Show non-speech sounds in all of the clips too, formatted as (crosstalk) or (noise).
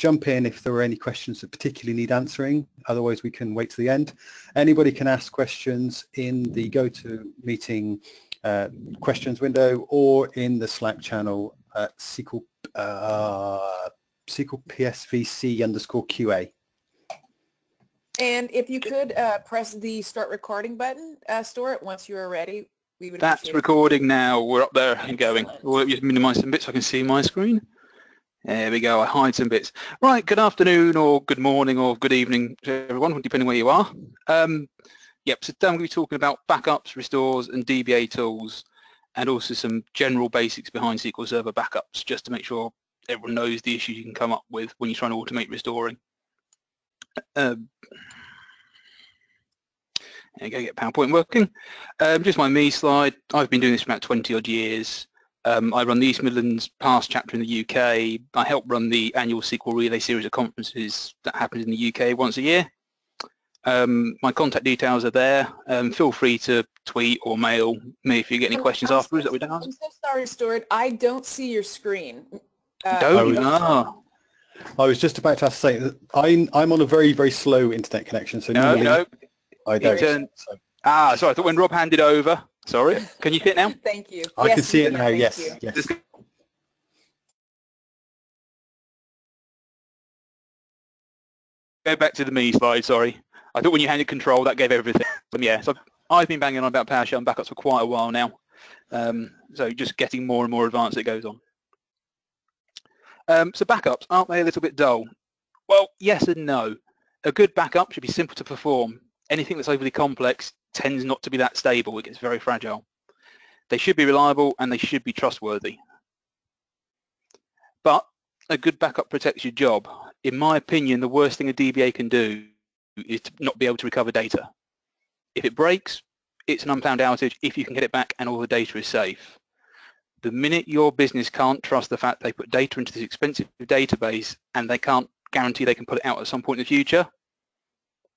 jump in if there are any questions that particularly need answering. Otherwise, we can wait to the end. Anybody can ask questions in the GoToMeeting uh, questions window or in the Slack channel at SQL, uh, SQL PSVC underscore QA. And if you could uh, press the start recording button, uh, Stuart, once you are ready, we would That's appreciate it. recording now. We're up there and going. Excellent. We'll just minimise some bits so I can see my screen. There we go. I hide some bits. Right. Good afternoon or good morning or good evening to everyone, depending where you are. Um, yep. So today I'm going to be talking about backups, restores, and DBA tools, and also some general basics behind SQL Server backups, just to make sure everyone knows the issues you can come up with when you're trying to automate restoring. Um, you go, get PowerPoint working. Um, just my me slide. I've been doing this for about 20 odd years. Um, I run the East Midlands PASS chapter in the UK. I help run the annual SQL Relay series of conferences that happens in the UK once a year. Um, my contact details are there. Um, feel free to tweet or mail me if you get any I'm- questions I'm afterwards so- that we don't I'm so sorry, Stuart. I don't see your screen. Uh, Don't? Oh, Ah. I was just about to have to say that I'm, I'm on a very, very slow internet connection, so No, no. I don't. Turn- So Ah, sorry. I thought when Rob handed over. Sorry. Can you see it now? (laughs) Thank you. I Yes, can see it now, yes, you. yes. Go back to the me slide, sorry. I thought when you handed control, that gave everything. But (laughs) yeah, so I've, I've been banging on about PowerShell and backups for quite a while now. Um, so just getting more and more advanced as it goes on. Um, so backups, aren't they a little bit dull? Well, yes and no. A good backup should be simple to perform. Anything that's overly complex tends not to be that stable. It gets very fragile. They should be reliable and they should be trustworthy. But a good backup protects your job. In my opinion, the worst thing a DBA can do is to not be able to recover data. If it breaks, it's an unplanned outage if you can get it back and all the data is safe. The minute your business can't trust the fact they put data into this expensive database and they can't guarantee they can put it out at some point in the future,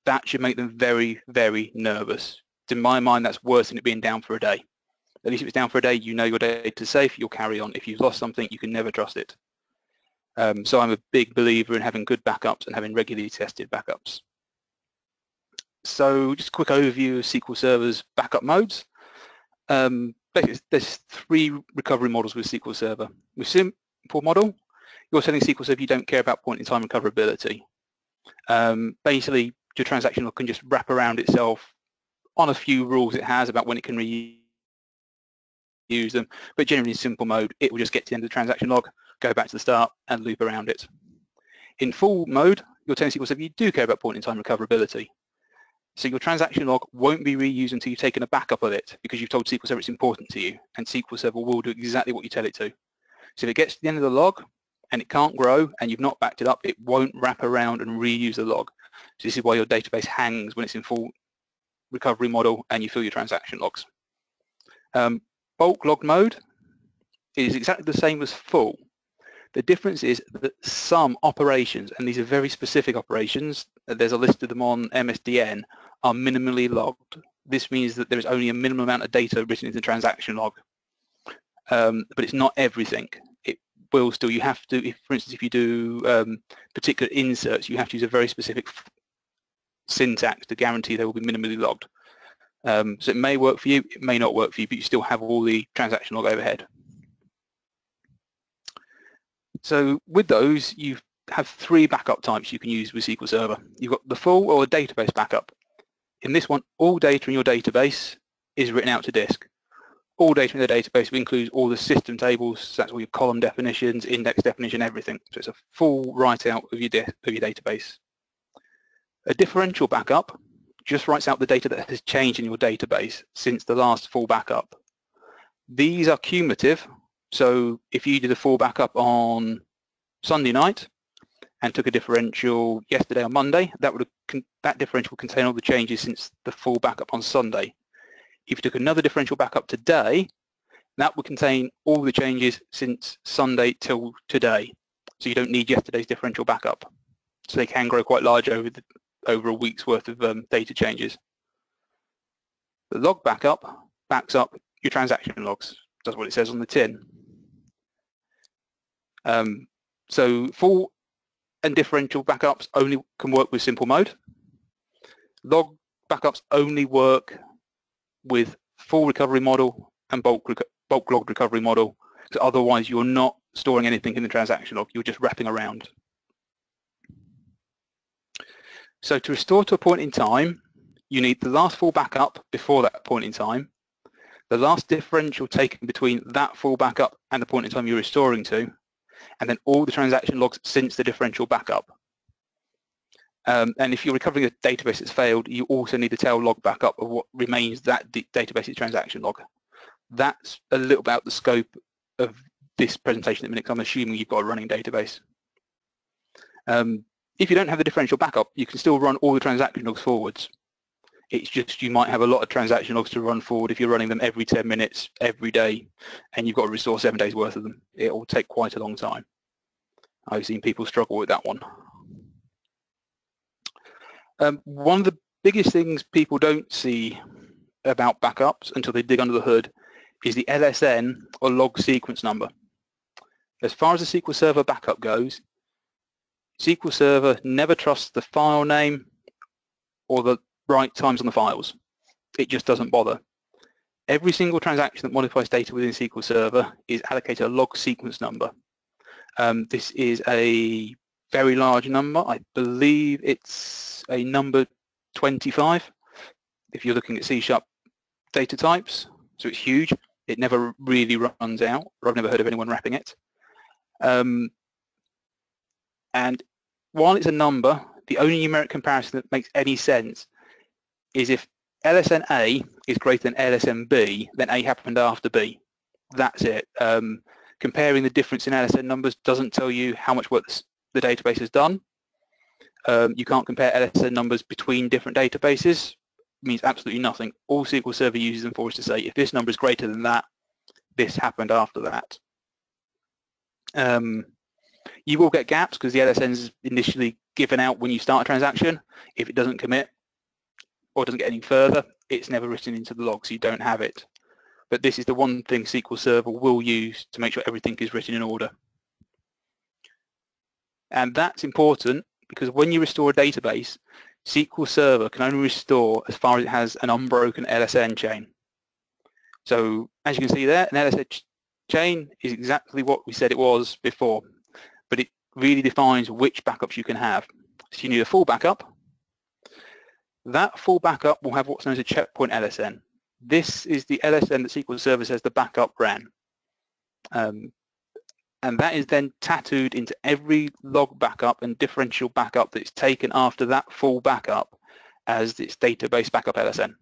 that should make them very, very nervous. In my mind, that's worse than it being down for a day. At least if it's down for a day, you know your data is safe, you'll carry on. If you've lost something, you can never trust it. Um, so I'm a big believer in having good backups and having regularly tested backups. So just a quick overview of SQL Server's backup modes. Um, there's three recovery models with SQL Server. With simple model, you're telling SQL Server you don't care about point-in-time recoverability. Um, basically, your transaction can just wrap around itself on a few rules it has about when it can reuse them, but generally in simple mode, it will just get to the end of the transaction log, go back to the start and loop around it. In full mode, your telling SQL Server you do care about point-in-time recoverability. So your transaction log won't be reused until you've taken a backup of it because you've told SQL Server it's important to you and SQL Server will do exactly what you tell it to. So if it gets to the end of the log and it can't grow and you've not backed it up, it won't wrap around and reuse the log. So this is why your database hangs when it's in full recovery model and you fill your transaction logs. Um, bulk log mode is exactly the same as full. The difference is that some operations, and these are very specific operations, there's a list of them on MSDN, are minimally logged. This means that there is only a minimum amount of data written into the transaction log. Um, but it's not everything. It will still, you have to, if, for instance, if you do um, particular inserts, you have to use a very specific syntax to guarantee they will be minimally logged. Um, so it may work for you, it may not work for you, but you still have all the transaction log overhead. So with those, you have three backup types you can use with SQL Server. You've got the full or database backup. In this one, all data in your database is written out to disk. All data in the database includes all the system tables, so that's all your column definitions, index definition, everything. So it's a full write-out of your, of your database. A differential backup just writes out the data that has changed in your database since the last full backup. These are cumulative, so if you did a full backup on Sunday night and took a differential yesterday or Monday, that would that differential would contain all the changes since the full backup on Sunday. If you took another differential backup today, that would contain all the changes since Sunday till today. So you don't need yesterday's differential backup. So they can grow quite large over the, over a week's worth of um, data changes. The log backup backs up your transaction logs. That's what it says on the tin. Um, so full and differential backups only can work with simple mode. Log backups only work with full recovery model and bulk, bulk log recovery model. So otherwise, you're not storing anything in the transaction log. You're just wrapping around. So to restore to a point in time, you need the last full backup before that point in time, the last differential taken between that full backup and the point in time you're restoring to, and then all the transaction logs since the differential backup. Um, and if you're recovering a database that's failed, you also need the tail log backup of what remains that database's transaction log. That's a little about the scope of this presentation at the minute, I'm assuming you've got a running database. Um, if you don't have the differential backup, you can still run all the transaction logs forwards. It's just you might have a lot of transaction logs to run forward if you're running them every 10 minutes, every day, and you've got to restore seven days worth of them. It will take quite a long time. I've seen people struggle with that one. Um, one of the biggest things people don't see about backups until they dig under the hood is the LSN or log sequence number. As far as the SQL Server backup goes, SQL Server never trusts the file name or the write times on the files. It just doesn't bother. Every single transaction that modifies data within SQL Server is allocated a log sequence number. Um, this is a very large number. I believe it's a number 25 if you're looking at C-sharp data types. So it's huge. It never really runs out, I've never heard of anyone wrapping it. Um, and while it's a number, the only numeric comparison that makes any sense is if LSN A is greater than LSN B, then A happened after B. That's it. Um, comparing the difference in LSN numbers doesn't tell you how much work the database has done. Um, you can't compare LSN numbers between different databases. It means absolutely nothing. All SQL Server uses them for is to say if this number is greater than that, this happened after that. Um, you will get gaps because the LSN is initially given out when you start a transaction. If it doesn't commit, or doesn't get any further, it's never written into the log, so you don't have it. But this is the one thing SQL Server will use to make sure everything is written in order. And that's important because when you restore a database, SQL Server can only restore as far as it has an unbroken LSN chain. So as you can see there, an LSN chain is exactly what we said it was before, but it really defines which backups you can have. So you need a full backup, that full backup will have what's known as a checkpoint LSN. This is the LSN that SQL Server says the backup ran. Um, and that is then tattooed into every log backup and differential backup that's taken after that full backup as its database backup LSN.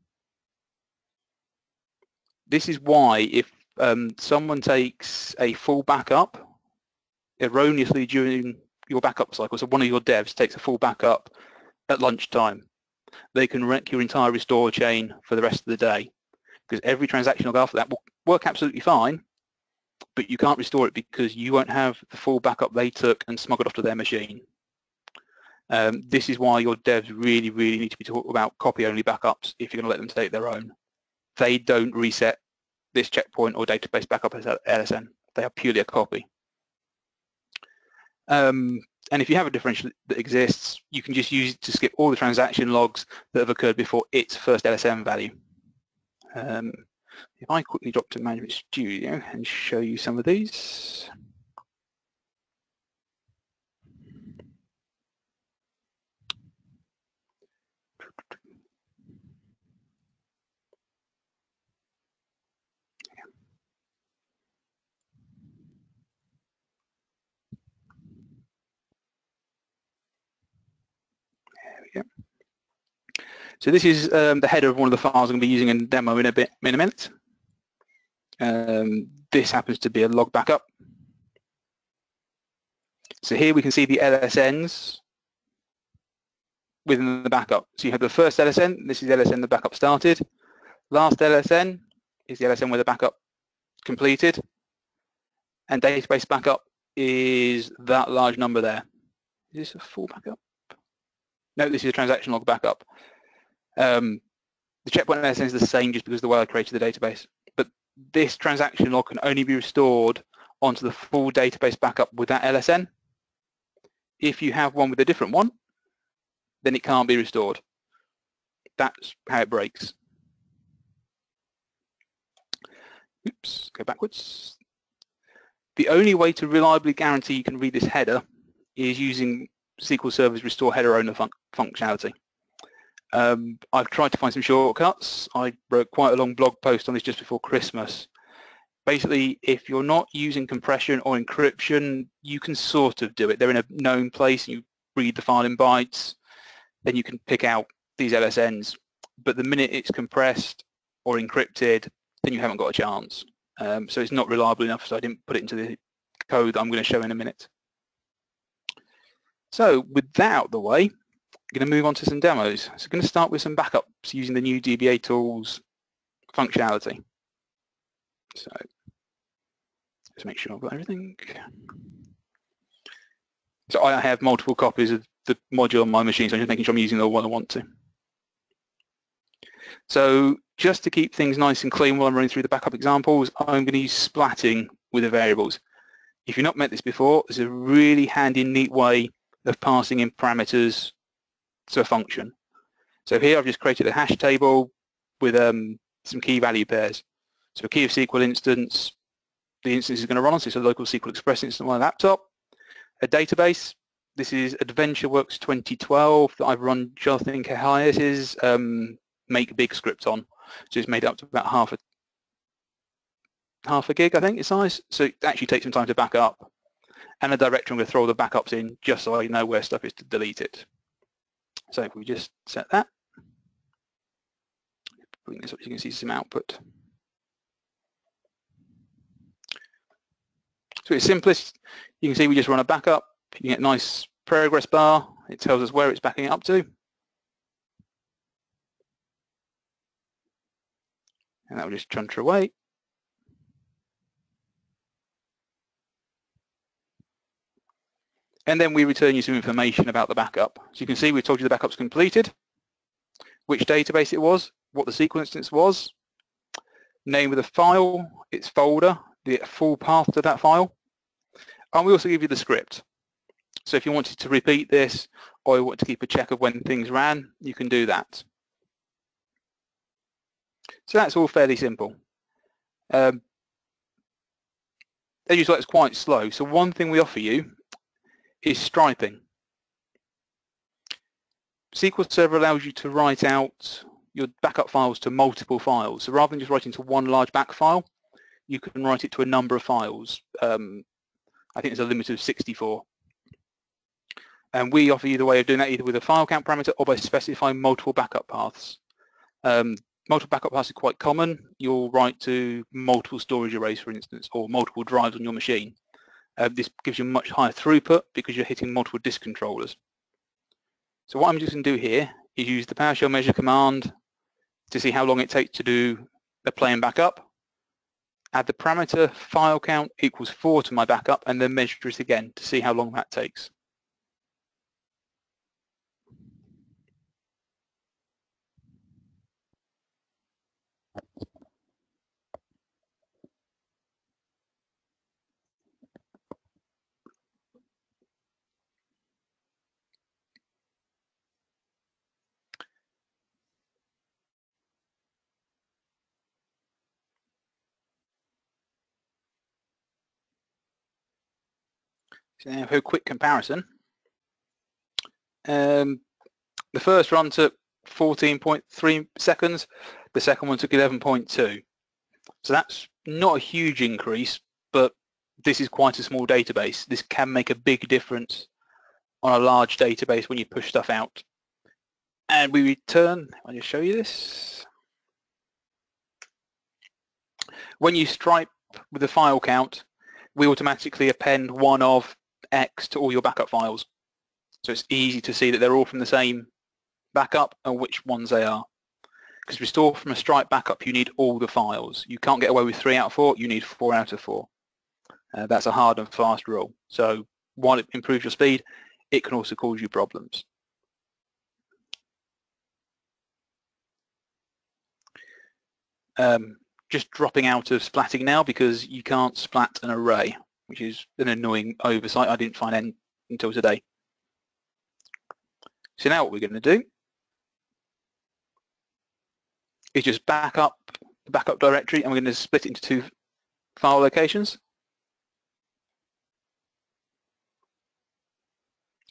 This is why if um, someone takes a full backup erroneously during your backup cycle, so one of your devs takes a full backup at lunchtime, they can wreck your entire restore chain for the rest of the day because every transaction log after that will work absolutely fine, but you can't restore it because you won't have the full backup they took and smuggled off to their machine. Um, this is why your devs really, really need to be talking about copy-only backups if you're going to let them take their own. They don't reset this checkpoint or database backup as LSN. They are purely a copy. Um, and if you have a differential that exists, you can just use it to skip all the transaction logs that have occurred before its first LSN value. Um, if I quickly drop to Management Studio and show you some of these. So this is um, the header of one of the files I'm going to be using in demo in a bit in a minute. Um, this happens to be a log backup. So here we can see the LSNs within the backup. So you have the first LSN, this is the LSN the backup started. Last LSN is the LSN where the backup completed. And database backup is that large number there. Is this a full backup? No, this is a transaction log backup. Um, the checkpoint LSN is the same just because the way I created the database. But this transaction log can only be restored onto the full database backup with that LSN. If you have one with a different one, then it can't be restored. That's how it breaks. Oops, go backwards. The only way to reliably guarantee you can read this header is using SQL Server's restore header only fun functionality. Um, I've tried to find some shortcuts. I wrote quite a long blog post on this just before Christmas. Basically, if you're not using compression or encryption, you can sort of do it. They're in a known place you read the file in bytes, then you can pick out these LSNs. But the minute it's compressed or encrypted, then you haven't got a chance. Um, so it's not reliable enough, so I didn't put it into the code that I'm going to show in a minute. So with that out of the way, going to move on to some demos. So I'm going to start with some backups using the new DBA tools functionality. So let's make sure I've got everything. So I have multiple copies of the module on my machine, so I'm just making sure I'm using the one I want to. So just to keep things nice and clean while I'm running through the backup examples, I'm going to use splatting with the variables. If you've not met this before, there's a really handy, neat way of passing in parameters to a function. So here I've just created a hash table with um, some key value pairs. So a key of SQL instance, the instance is going to run on, so it's a local SQL Express instance on my laptop. A database, this is AdventureWorks 2012 that I've run Jonathan Kehayias' um, make big script on. So it's made up to about half a half a gig, I think, it's size. So it actually takes some time to back up. And a directory I'm going to throw the backups in just so I know where stuff is to delete it. So if we just set that, bring this up, you can see some output. So it's simplest. You can see we just run a backup. You get a nice progress bar. It tells us where it's backing it up to. And that will just trunter away. And then we return you some information about the backup. So you can see we've told you the backup's completed, which database it was, what the SQL instance was, name of the file, its folder, the full path to that file. And we also give you the script. So if you wanted to repeat this or you want to keep a check of when things ran, you can do that. So that's all fairly simple. Um, as you saw, it's quite slow. So one thing we offer you is striping. SQL Server allows you to write out your backup files to multiple files. So rather than just writing to one large back file, you can write it to a number of files. Um, I think there's a limit of 64. And we offer you the way of doing that either with a file count parameter or by specifying multiple backup paths. Um, multiple backup paths are quite common. You'll write to multiple storage arrays, for instance, or multiple drives on your machine. Uh, this gives you much higher throughput because you're hitting multiple disk controllers. So what I'm just going to do here is use the PowerShell measure command to see how long it takes to do the play and backup. Add the parameter file count equals 4 to my backup and then measure it again to see how long that takes. So a quick comparison, um, the first run took 14.3 seconds, the second one took 11.2. So that's not a huge increase, but this is quite a small database. This can make a big difference on a large database when you push stuff out. And we return, I'll just show you this. When you stripe with the file count, we automatically append one of X to all your backup files. So it's easy to see that they're all from the same backup and which ones they are. Because restore from a stripe backup, you need all the files. You can't get away with three out of four, you need four out of four. Uh, that's a hard and fast rule. So while it improves your speed, it can also cause you problems. Um, just dropping out of splatting now because you can't splat an array which is an annoying oversight I didn't find any until today. So now what we're going to do is just back up the backup directory and we're going to split it into two file locations.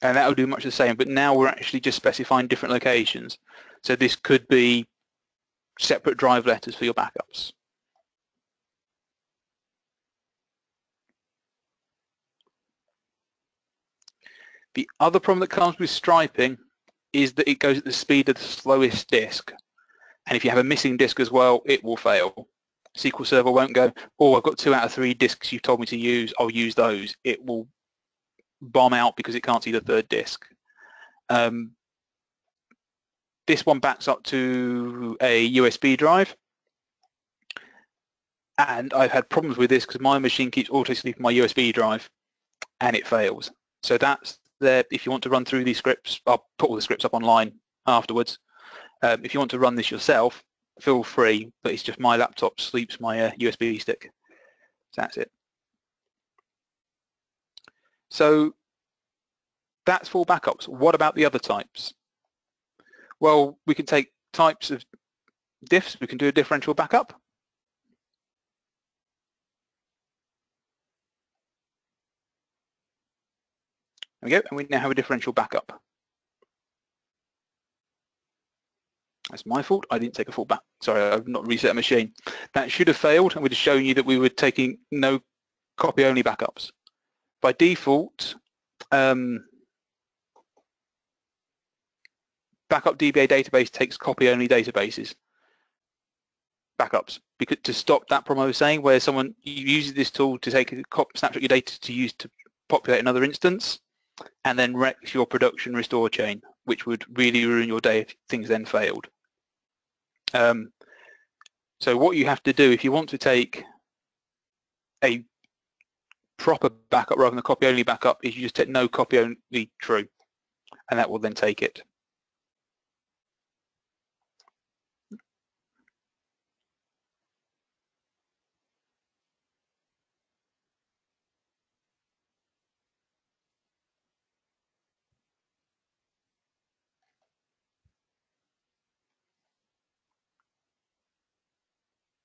And that will do much the same, but now we're actually just specifying different locations. So this could be separate drive letters for your backups. The other problem that comes with striping is that it goes at the speed of the slowest disk. And if you have a missing disk as well, it will fail. SQL Server won't go, oh, I've got two out of three disks you've told me to use, I'll use those. It will bomb out because it can't see the third disk. Um, this one backs up to a USB drive. And I've had problems with this because my machine keeps auto-sleeping my USB drive and it fails. So that's there. If you want to run through these scripts, I'll put all the scripts up online afterwards. Um, if you want to run this yourself, feel free, but it's just my laptop sleeps my uh, USB stick. So that's it. So that's for backups. What about the other types? Well, we can take types of diffs. We can do a differential backup. There we go, and we now have a differential backup. That's my fault. I didn't take a full back. Sorry, I've not reset a machine. That should have failed, and we'd have shown you that we were taking no copy-only backups. By default, um, backup DBA database takes copy-only databases backups because to stop that problem I was saying where someone uses this tool to take a snapshot of your data to use to populate another instance and then wrecks your production restore chain which would really ruin your day if things then failed. Um, so what you have to do if you want to take a proper backup rather than a copy only backup is you just take no copy only true and that will then take it.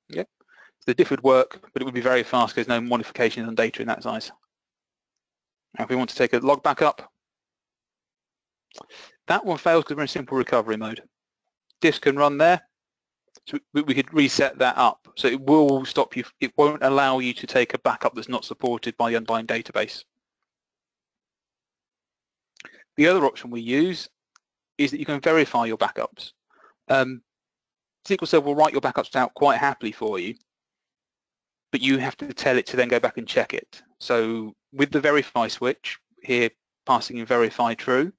Yep. The diff would work, but it would be very fast because there's no modifications on data in that size. Now if we want to take a log backup, that one fails because we're in simple recovery mode. Disk can run there, so we, we could reset that up. So it will stop you, it won't allow you to take a backup that's not supported by the underlying database. The other option we use is that you can verify your backups. Um, SQL Server will write your backups out quite happily for you, but you have to tell it to then go back and check it. So with the verify switch here passing in verify true,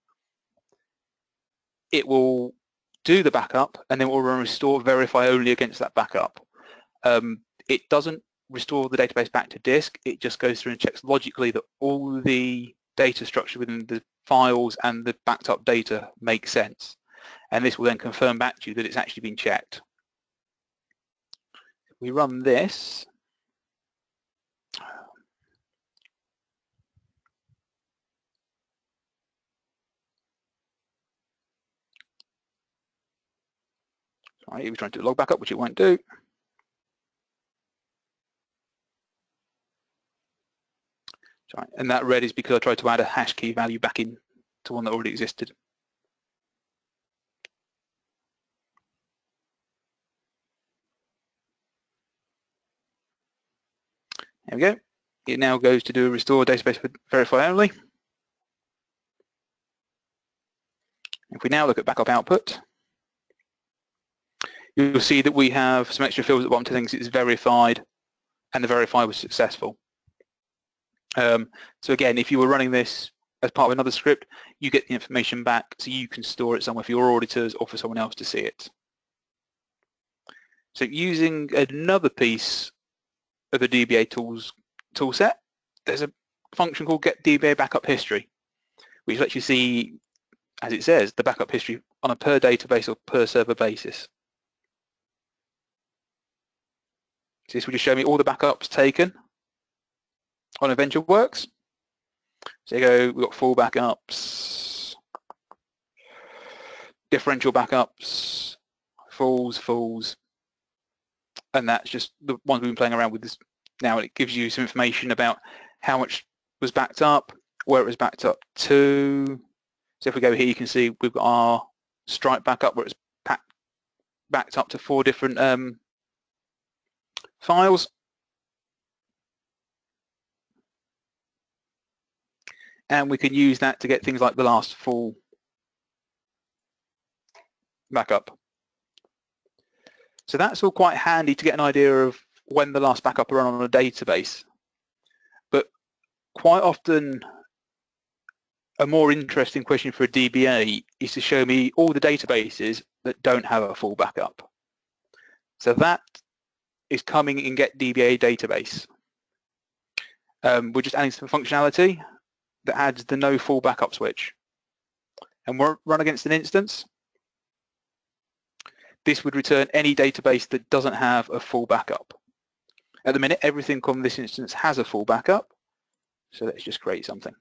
it will do the backup and then it will restore verify only against that backup. Um, it doesn't restore the database back to disk, it just goes through and checks logically that all the data structure within the files and the backed up data make sense and this will then confirm back to you that it's actually been checked. If we run this, Sorry, we're trying to log backup, which it won't do. Sorry, and that red is because I tried to add a hash key value back in to one that already existed. There we go. It now goes to do a restore database verify only. If we now look at backup output, you'll see that we have some extra fields at the bottom telling us it's verified and the verify was successful. Um, so again, if you were running this as part of another script, you get the information back so you can store it somewhere for your auditors or for someone else to see it. So using another piece of the DBA tools toolset, there's a function called get DBA backup history, which lets you see, as it says, the backup history on a per database or per server basis. So this will just show me all the backups taken on AdventureWorks. So you go, we've got full backups. differential backups, falls, falls, and that's just the ones we've been playing around with this now. It gives you some information about how much was backed up, where it was backed up to. So if we go here, you can see we've got our Stripe backup where it's backed up to four different um, files. And we can use that to get things like the last full backup. So that's all quite handy to get an idea of when the last backup run on a database. But quite often a more interesting question for a DBA is to show me all the databases that don't have a full backup. So that is coming in Get DBA database. Um, we're just adding some functionality that adds the no full backup switch. And we'll run against an instance. This would return any database that doesn't have a full backup. At the minute, everything on this instance has a full backup. So let's just create something.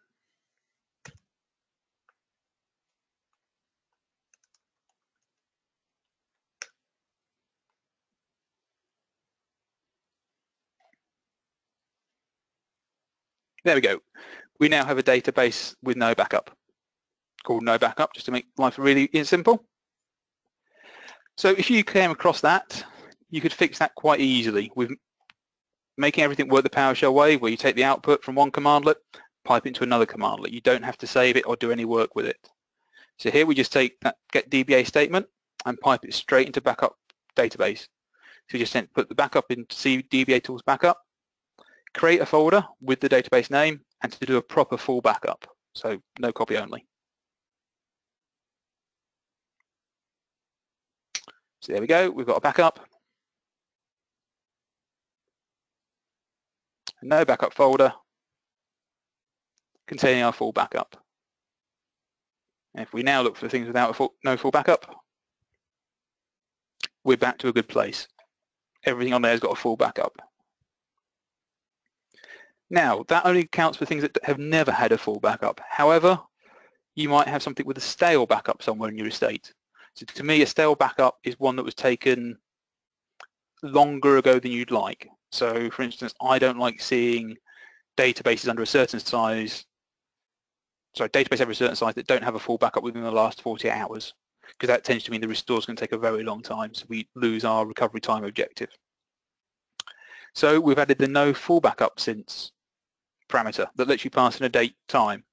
There we go. We now have a database with no backup, called no backup, just to make life really simple. So if you came across that, you could fix that quite easily with making everything work the PowerShell way, where you take the output from one commandlet, pipe it into another commandlet. You don't have to save it or do any work with it. So here we just take that get DBA statement and pipe it straight into backup database. So you just put the backup into DBA tools backup, create a folder with the database name and to do a proper full backup. So no copy only. So there we go, we've got a backup. No backup folder containing our full backup. And if we now look for things without a full, no full backup, we're back to a good place. Everything on there has got a full backup. Now, that only counts for things that have never had a full backup. However, you might have something with a stale backup somewhere in your estate. So to me, a stale backup is one that was taken longer ago than you'd like. So for instance, I don't like seeing databases under a certain size, sorry, database over a certain size that don't have a full backup within the last 48 hours, because that tends to mean the restore is going to take a very long time, so we lose our recovery time objective. So we've added the no full backup since parameter that lets you pass in a date time.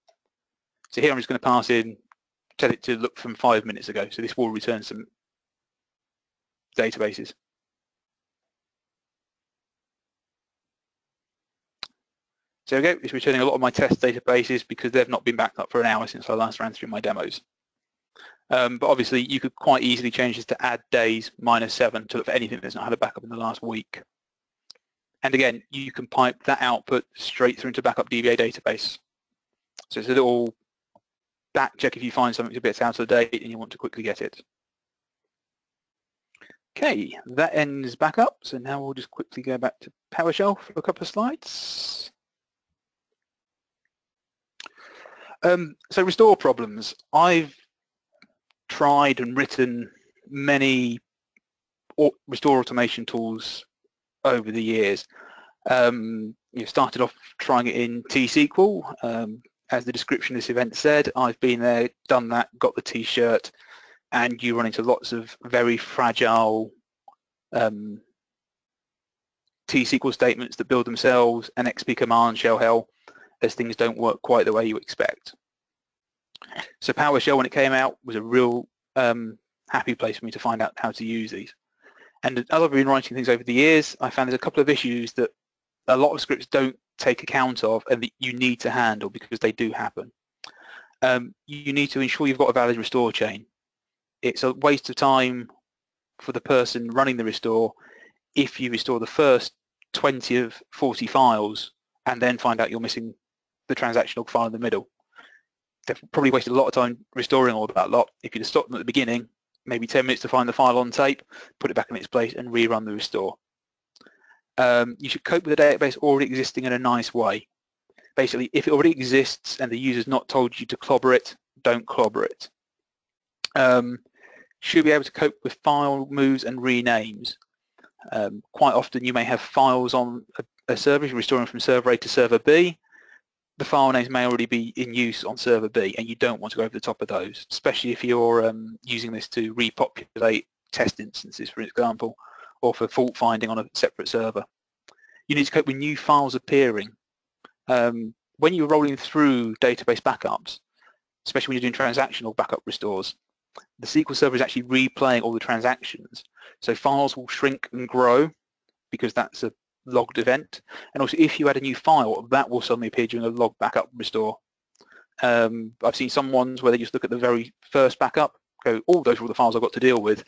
So here I'm just going to pass in, tell it to look from five minutes ago. So this will return some databases. So there we go, it's returning a lot of my test databases because they've not been backed up for an hour since I last ran through my demos. Um, but obviously you could quite easily change this to add days minus seven to look for anything that's not had a backup in the last week. And again, you can pipe that output straight through into backup DBA database. So it's a little back check if you find something a bit out of date and you want to quickly get it. Okay, that ends backup. So now we'll just quickly go back to PowerShell for a couple of slides. Um, so restore problems. I've tried and written many restore automation tools over the years. Um, you started off trying it in T-SQL. Um, as the description of this event said, I've been there, done that, got the T-shirt, and you run into lots of very fragile um, T-SQL statements that build themselves and XP command shell hell as things don't work quite the way you expect. So PowerShell, when it came out, was a real um, happy place for me to find out how to use these. And as I've been writing things over the years, I found there's a couple of issues that a lot of scripts don't take account of and that you need to handle because they do happen. Um, you need to ensure you've got a valid restore chain. It's a waste of time for the person running the restore if you restore the first 20 of 40 files and then find out you're missing the transactional file in the middle. They've probably wasted a lot of time restoring all that lot. If you'd have stopped them at the beginning, maybe 10 minutes to find the file on tape, put it back in its place and rerun the restore. Um, you should cope with the database already existing in a nice way. Basically, if it already exists and the user's not told you to clobber it, don't clobber it. Um, should be able to cope with file moves and renames. Um, quite often you may have files on a, a server, you're restoring from server A to server B. The file names may already be in use on server B and you don't want to go over the top of those, especially if you're um, using this to repopulate test instances, for example, or for fault finding on a separate server. You need to cope with new files appearing. Um, when you're rolling through database backups, especially when you're doing transactional backup restores, the SQL Server is actually replaying all the transactions. So files will shrink and grow because that's a logged event. And also if you add a new file, that will suddenly appear during a log backup restore. Um, I've seen some ones where they just look at the very first backup, go, oh, those are all the files I've got to deal with.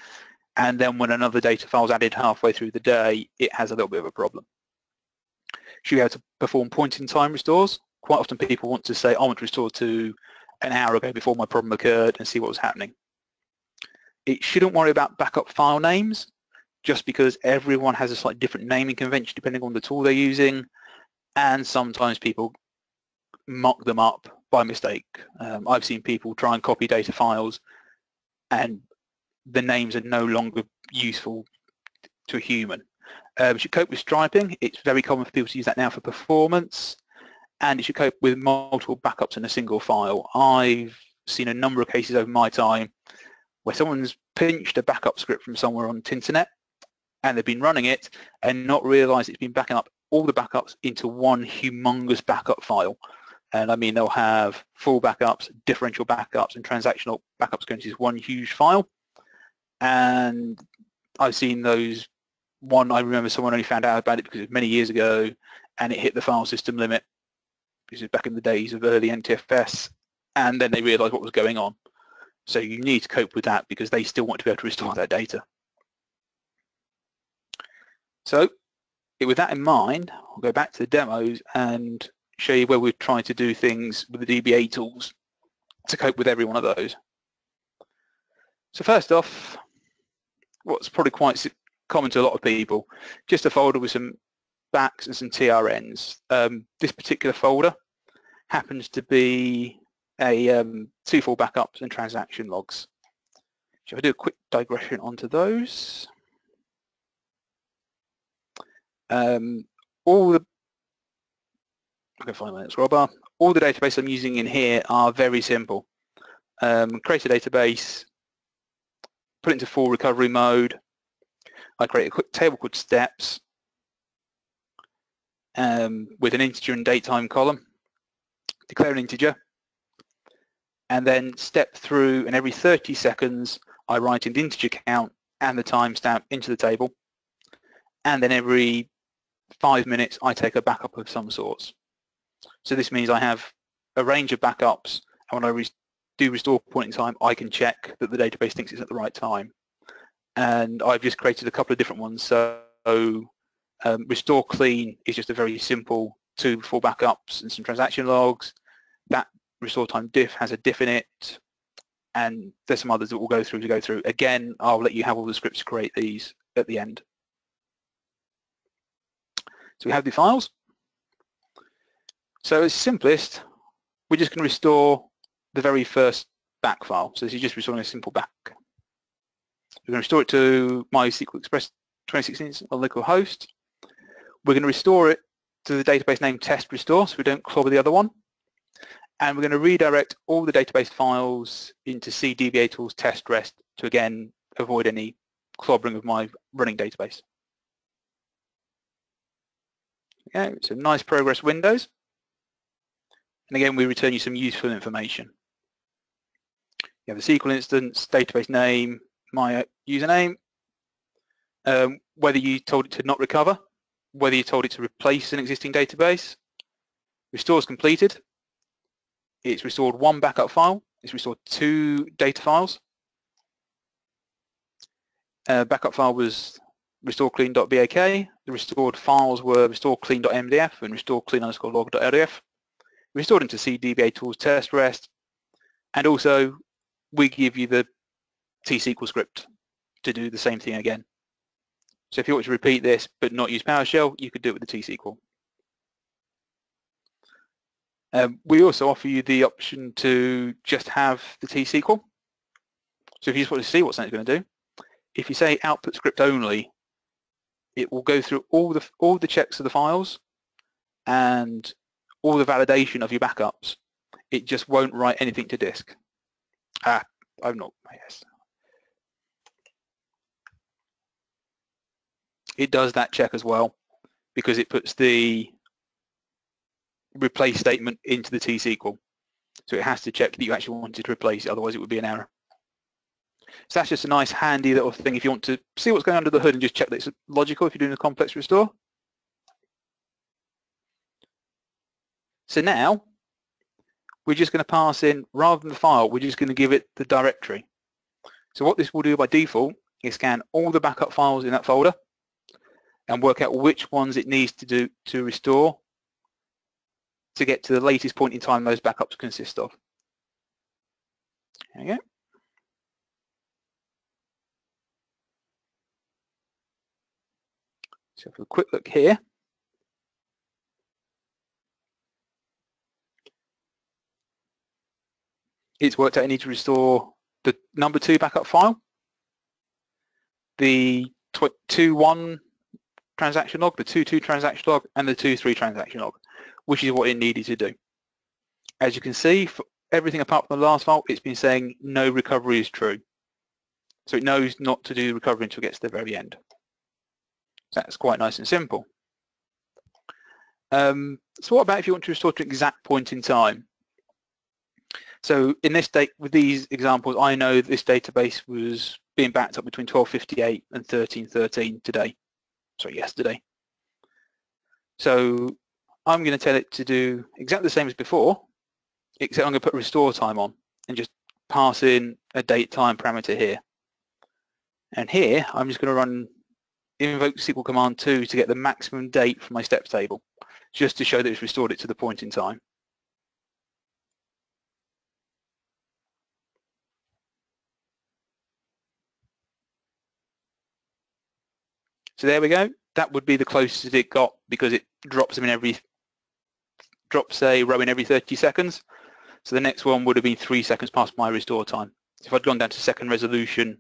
And then when another data file is added halfway through the day, it has a little bit of a problem. Should be able to perform point-in-time restores. Quite often people want to say, I want to restore to an hour ago before my problem occurred and see what was happening. It shouldn't worry about backup file names just because everyone has a slightly different naming convention depending on the tool they're using and sometimes people mock them up by mistake. Um, I've seen people try and copy data files and the names are no longer useful to a human. Um, should cope with striping. It's very common for people to use that now for performance and it should cope with multiple backups in a single file. I've seen a number of cases over my time where someone's pinched a backup script from somewhere on Tinternet and they've been running it and not realized it's been backing up all the backups into one humongous backup file. And I mean, they'll have full backups, differential backups, and transactional backups going to this one huge file. And I've seen those, one, I remember someone only found out about it because it was many years ago, and it hit the file system limit, this is back in the days of early NTFS, and then they realized what was going on. So you need to cope with that because they still want to be able to restore their data. So with that in mind, I'll go back to the demos and show you where we're trying to do things with the DBA tools to cope with every one of those. So first off, what's probably quite common to a lot of people, just a folder with some backs and some TRNs. Um, this particular folder happens to be a um, two full backups and transaction logs. Shall I do a quick digression onto those? Um, all the I can find my scroll bar. All the database I'm using in here are very simple. Um, create a database, put it into full recovery mode. I create a quick table called steps um, with an integer and date time column. Declare an integer, and then step through and every 30 seconds I write the integer count and the timestamp into the table and then every five minutes I take a backup of some sorts. So this means I have a range of backups and when I do restore point in time I can check that the database thinks it's at the right time and I've just created a couple of different ones so um, restore clean is just a very simple two full backups and some transaction logs that restore time diff has a diff in it, and there's some others that we'll go through to go through. Again, I'll let you have all the scripts to create these at the end. So we have the files. So as simplest, we're just going to restore the very first back file. So this is just restoring a simple back. We're going to restore it to MySQL Express 2016 on local host. We're going to restore it to the database name test restore so we don't clobber the other one and we're going to redirect all the database files into CDBA tools test rest to again avoid any clobbering of my running database. Okay, so nice progress windows. And again, we return you some useful information. You have a SQL instance, database name, my username, um, whether you told it to not recover, whether you told it to replace an existing database, restores completed, it's restored one backup file, it's restored two data files. Uh, backup file was restore clean.bak, the restored files were restore clean.mdf and restore underscore. Restored into CDBA tools test rest, and also we give you the T-SQL script to do the same thing again. So if you want to repeat this but not use PowerShell, you could do it with the T-SQL. Um, we also offer you the option to just have the T-SQL. So if you just want to see what going to do, if you say output script only, it will go through all the all the checks of the files and all the validation of your backups. It just won't write anything to disk. Ah, I'm not, yes. It does that check as well because it puts the replace statement into the T-SQL. So it has to check that you actually wanted to replace it, otherwise it would be an error. So that's just a nice handy little thing if you want to see what's going under the hood and just check that it's logical if you're doing a complex restore. So now we're just going to pass in, rather than the file, we're just going to give it the directory. So what this will do by default is scan all the backup files in that folder and work out which ones it needs to do to restore to get to the latest point in time those backups consist of. There you go. So for a quick look here, it's worked out I need to restore the number two backup file, the two one transaction log, the two two transaction log, and the two three transaction log, which is what it needed to do. As you can see, for everything apart from the last file, it's been saying no recovery is true. So it knows not to do recovery until it gets to the very end. That's quite nice and simple. Um, so what about if you want to restore to an exact point in time? So in this date, with these examples, I know this database was being backed up between 1258 and 1313 today, sorry, yesterday. So I'm going to tell it to do exactly the same as before, except I'm going to put restore time on and just pass in a date time parameter here. And here, I'm just going to run invoke SQL command 2 to get the maximum date from my steps table, just to show that it's restored it to the point in time. So there we go. That would be the closest it got because it drops them in every drops a row in every 30 seconds. So the next one would have been three seconds past my restore time. If I'd gone down to second resolution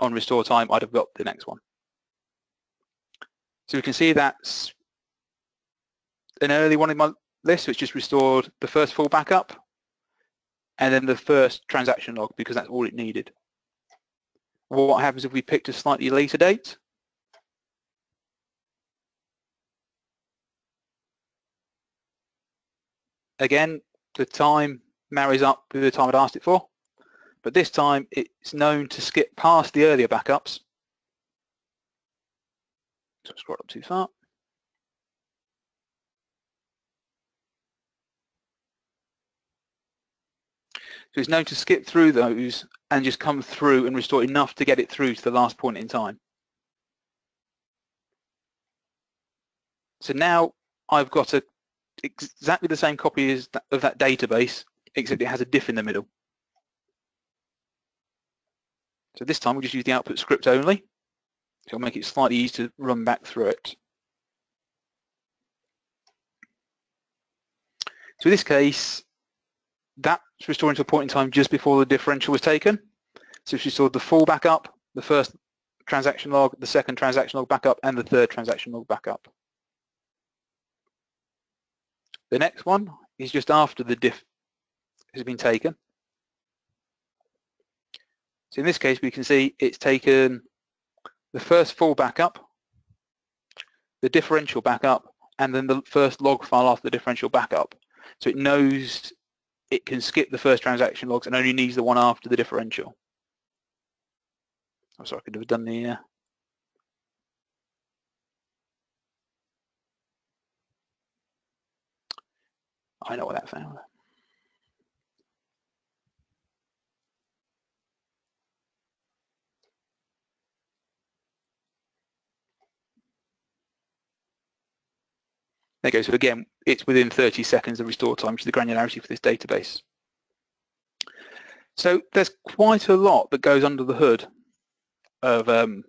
on restore time, I'd have got the next one. So we can see that's an early one in my list, which just restored the first full backup and then the first transaction log because that's all it needed. What happens if we picked a slightly later date? Again, the time marries up with the time I'd asked it for, but this time it's known to skip past the earlier backups don't scroll up too far. So it's known to skip through those and just come through and restore enough to get it through to the last point in time. So now I've got a, exactly the same copy as that, of that database, except it has a diff in the middle. So this time we'll just use the output script only. So it'll make it slightly easier to run back through it. So in this case, that's restoring to a point in time just before the differential was taken. So if you restored the full backup, the first transaction log, the second transaction log backup, and the third transaction log backup. The next one is just after the diff has been taken. So in this case, we can see it's taken the first full backup, the differential backup, and then the first log file after the differential backup. So it knows it can skip the first transaction logs and only needs the one after the differential. I'm sorry, I could have done the... Uh... I know what that found. There you go. So again, it's within 30 seconds of restore time, which is the granularity for this database. So there's quite a lot that goes under the hood of um,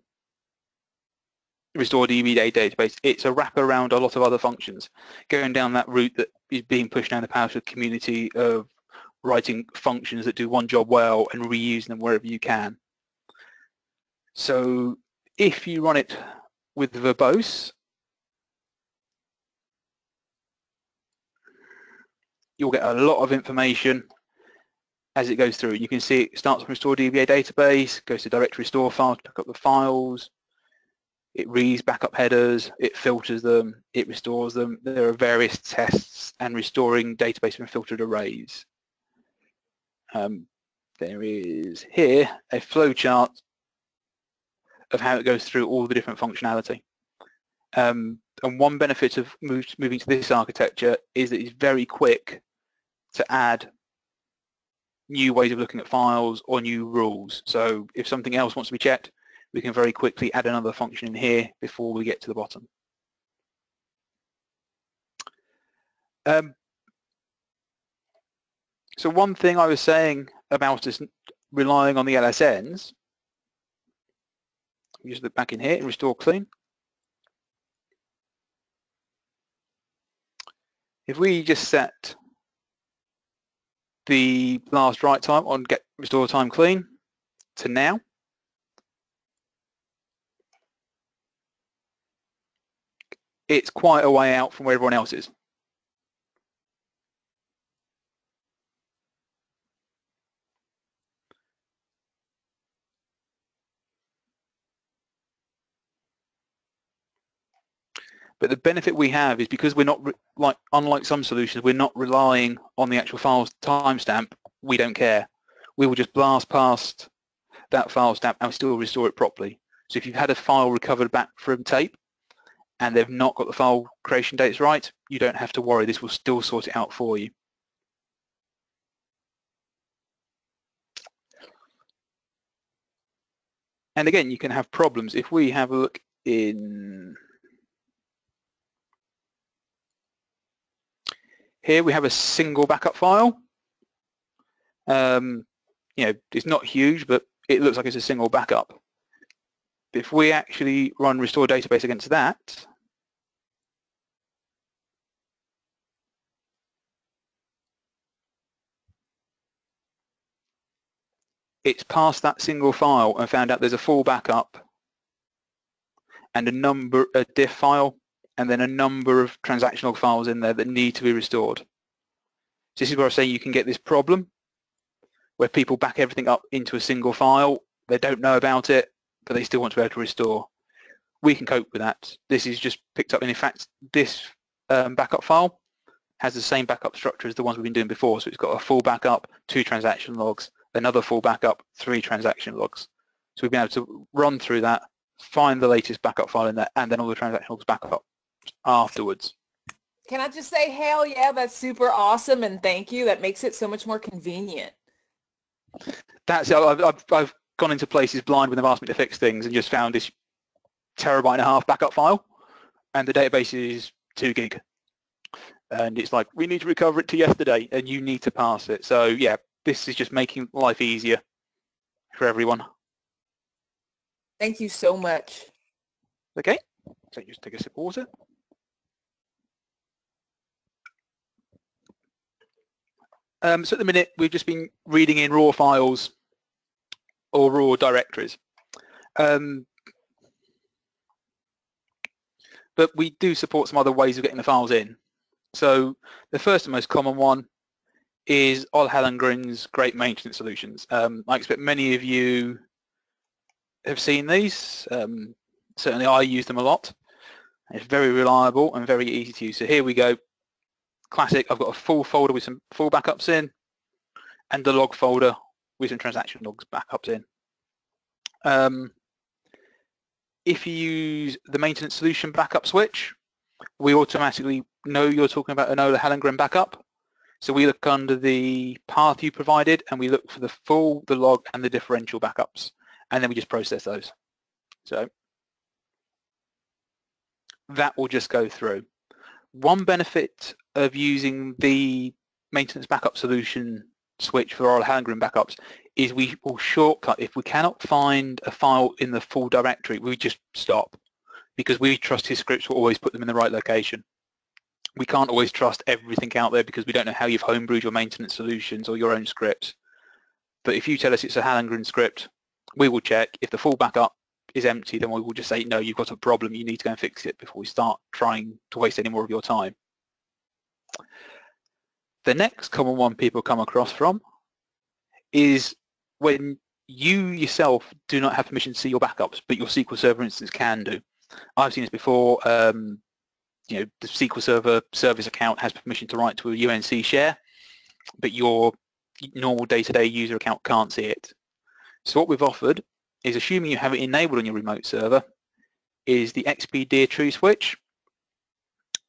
restore DB database. It's a wrap around a lot of other functions, going down that route that is being pushed down the PowerShell community of writing functions that do one job well and reusing them wherever you can. So if you run it with verbose, you'll get a lot of information as it goes through. You can see it starts from restore DBA database, goes to directory restore file to pick up the files, it reads backup headers, it filters them, it restores them. There are various tests and restoring database and filtered arrays. Um, there is here a flowchart of how it goes through all the different functionality. Um, and one benefit of move, moving to this architecture is that it's very quick to add new ways of looking at files or new rules. So if something else wants to be checked, we can very quickly add another function in here before we get to the bottom. Um, so one thing I was saying about this relying on the LSNs, just look back in here and restore clean. If we just set the last write time on get restore time clean to now. It's quite a way out from where everyone else is. But the benefit we have is because we're not like unlike some solutions, we're not relying on the actual file's timestamp. We don't care. We will just blast past that file stamp and still restore it properly. So if you've had a file recovered back from tape and they've not got the file creation dates right, you don't have to worry. This will still sort it out for you. And again, you can have problems. If we have a look in Here we have a single backup file. Um, you know, it's not huge, but it looks like it's a single backup. If we actually run restore database against that, it's passed that single file and found out there's a full backup and a number, a diff file and then a number of transactional files in there that need to be restored. So this is where I say you can get this problem where people back everything up into a single file. They don't know about it, but they still want to be able to restore. We can cope with that. This is just picked up, and in fact, this um, backup file has the same backup structure as the ones we've been doing before. So it's got a full backup, two transaction logs, another full backup, three transaction logs. So we've been able to run through that, find the latest backup file in there, and then all the transaction logs back up afterwards. Can I just say, hell yeah, that's super awesome and thank you. That makes it so much more convenient. That's I've, I've, I've gone into places blind when they've asked me to fix things and just found this terabyte and a half backup file and the database is two gig. And it's like, we need to recover it to yesterday and you need to pass it. So yeah, this is just making life easier for everyone. Thank you so much. Okay, so just take a sip of water. Um, so at the minute, we've just been reading in raw files or raw directories. Um, but we do support some other ways of getting the files in. So the first and most common one is Ola Hallengren's Great Maintenance Solutions. Um, I expect many of you have seen these. Um, certainly I use them a lot. It's very reliable and very easy to use. So here we go classic, I've got a full folder with some full backups in and the log folder some transaction logs backups in. Um, if you use the maintenance solution backup switch, we automatically know you're talking about an Ola Hallengren backup. So we look under the path you provided and we look for the full, the log and the differential backups. And then we just process those. So that will just go through. One benefit of using the maintenance backup solution switch for Ola Hallengren backups is we will shortcut. If we cannot find a file in the full directory, we just stop because we trust his scripts will always put them in the right location. We can't always trust everything out there because we don't know how you've homebrewed your maintenance solutions or your own scripts. But if you tell us it's a Hallengren script, we will check. If the full backup is empty, then we will just say, no, you've got a problem, you need to go and fix it before we start trying to waste any more of your time. The next common one people come across from is when you yourself do not have permission to see your backups, but your SQL Server instance can do. I've seen this before. Um, you know, the SQL Server service account has permission to write to a UNC share, but your normal day-to-day -day user account can't see it. So what we've offered is, assuming you have it enabled on your remote server, is the XP Tree switch,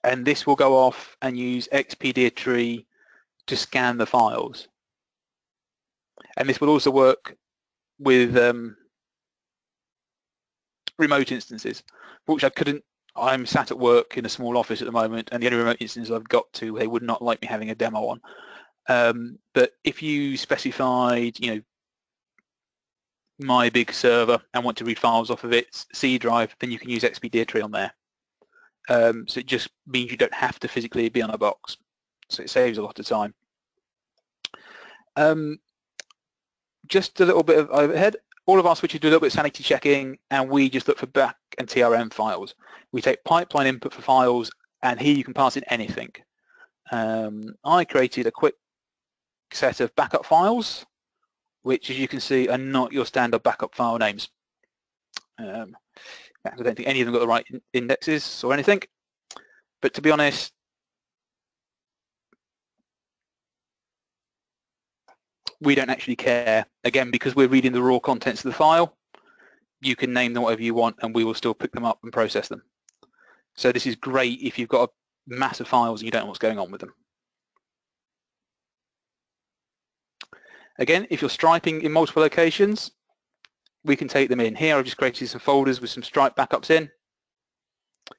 and this will go off and use XP Tree to scan the files. And this will also work with um, remote instances, which I couldn't, I'm sat at work in a small office at the moment and the only remote instance I've got to, they would not like me having a demo on. Um, but if you specified, you know, my big server and want to read files off of its C drive, then you can use XP on there. Um, so it just means you don't have to physically be on a box. So it saves a lot of time. Um, just a little bit of overhead. All of our switches do a little bit of sanity checking and we just look for back and TRN files. We take pipeline input for files and here you can pass in anything. Um, I created a quick set of backup files which as you can see are not your standard backup file names. Um, I don't think any of them got the right indexes or anything, but to be honest, we don't actually care. Again, because we're reading the raw contents of the file, you can name them whatever you want and we will still pick them up and process them. So this is great if you've got a mass of files and you don't know what's going on with them. Again, if you're striping in multiple locations, we can take them in. Here I've just created some folders with some stripe backups in.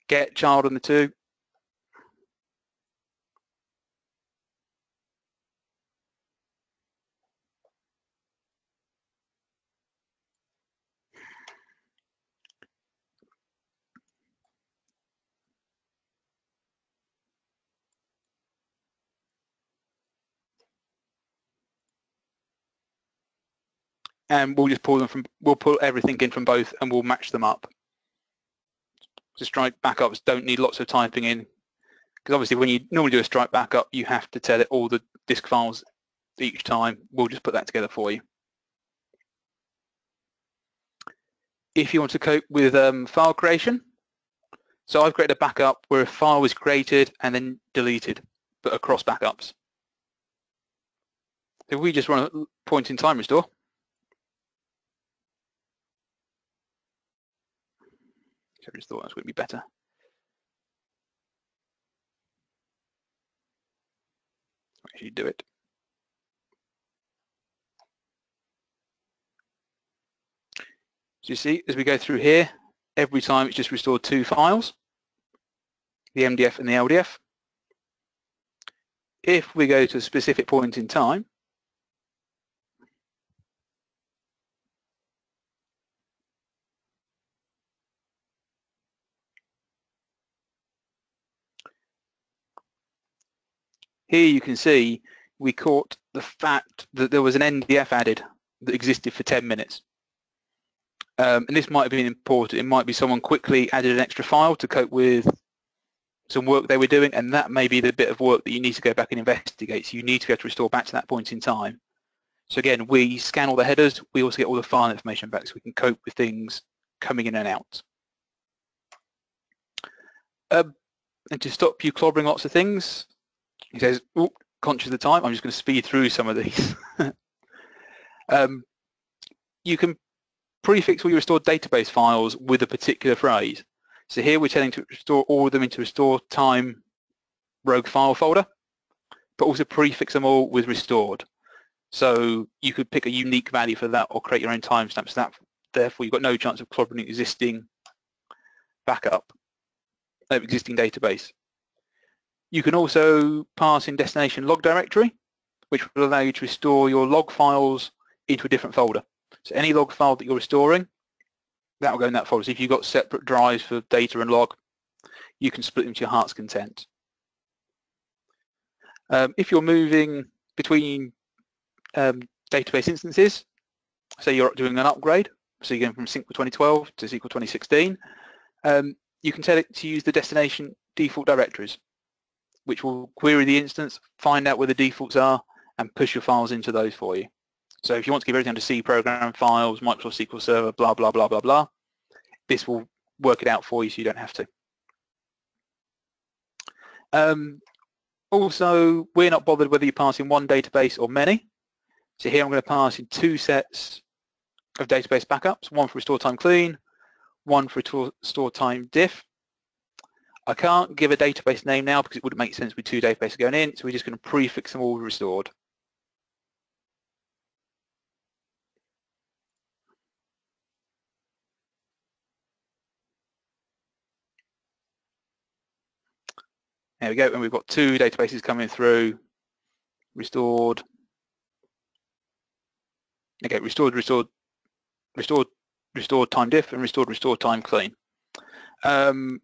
Get child on the two. And we'll just pull them from, we'll pull everything in from both and we'll match them up. So stripe backups don't need lots of typing in because obviously when you normally do a stripe backup you have to tell it all the disk files each time. We'll just put that together for you. If you want to cope with um, file creation, so I've created a backup where a file was created and then deleted, but across backups. If we just run a point in time restore, I just thought that was going to be better. Actually do it. So you see, as we go through here, every time it's just restored two files, the MDF and the LDF. If we go to a specific point in time, Here you can see we caught the fact that there was an NDF added that existed for 10 minutes. Um, and this might have been important. It might be someone quickly added an extra file to cope with some work they were doing, and that may be the bit of work that you need to go back and investigate. So you need to be able to restore back to that point in time. So again, we scan all the headers. We also get all the file information back so we can cope with things coming in and out. Um, and to stop you clobbering lots of things, he says, oh, conscious of the time, I'm just going to speed through some of these. (laughs) um, you can prefix all your restored database files with a particular phrase. So here we're telling to restore all of them into restore time rogue file folder, but also prefix them all with restored. So you could pick a unique value for that or create your own timestamps. That therefore you've got no chance of clobbering existing backup, existing database. You can also pass in destination log directory, which will allow you to restore your log files into a different folder. So any log file that you're restoring, that will go in that folder. So if you've got separate drives for data and log, you can split them to your heart's content. Um, if you're moving between um, database instances, say you're doing an upgrade, so you're going from SQL 2012 to SQL 2016, um, you can tell it to use the destination default directories, which will query the instance, find out where the defaults are, and push your files into those for you. So if you want to give everything to C program files, Microsoft SQL Server, blah, blah, blah, blah, blah, this will work it out for you so you don't have to. Um, also, we're not bothered whether you pass in one database or many. So here I'm going to pass in two sets of database backups, one for restore time clean, one for restore time diff. I can't give a database name now because it wouldn't make sense with two databases going in, so we're just going to prefix them all restored. There we go, and we've got two databases coming through, restored, okay, restored, restored, restored, restored time diff, and restored, restored time clean. Um,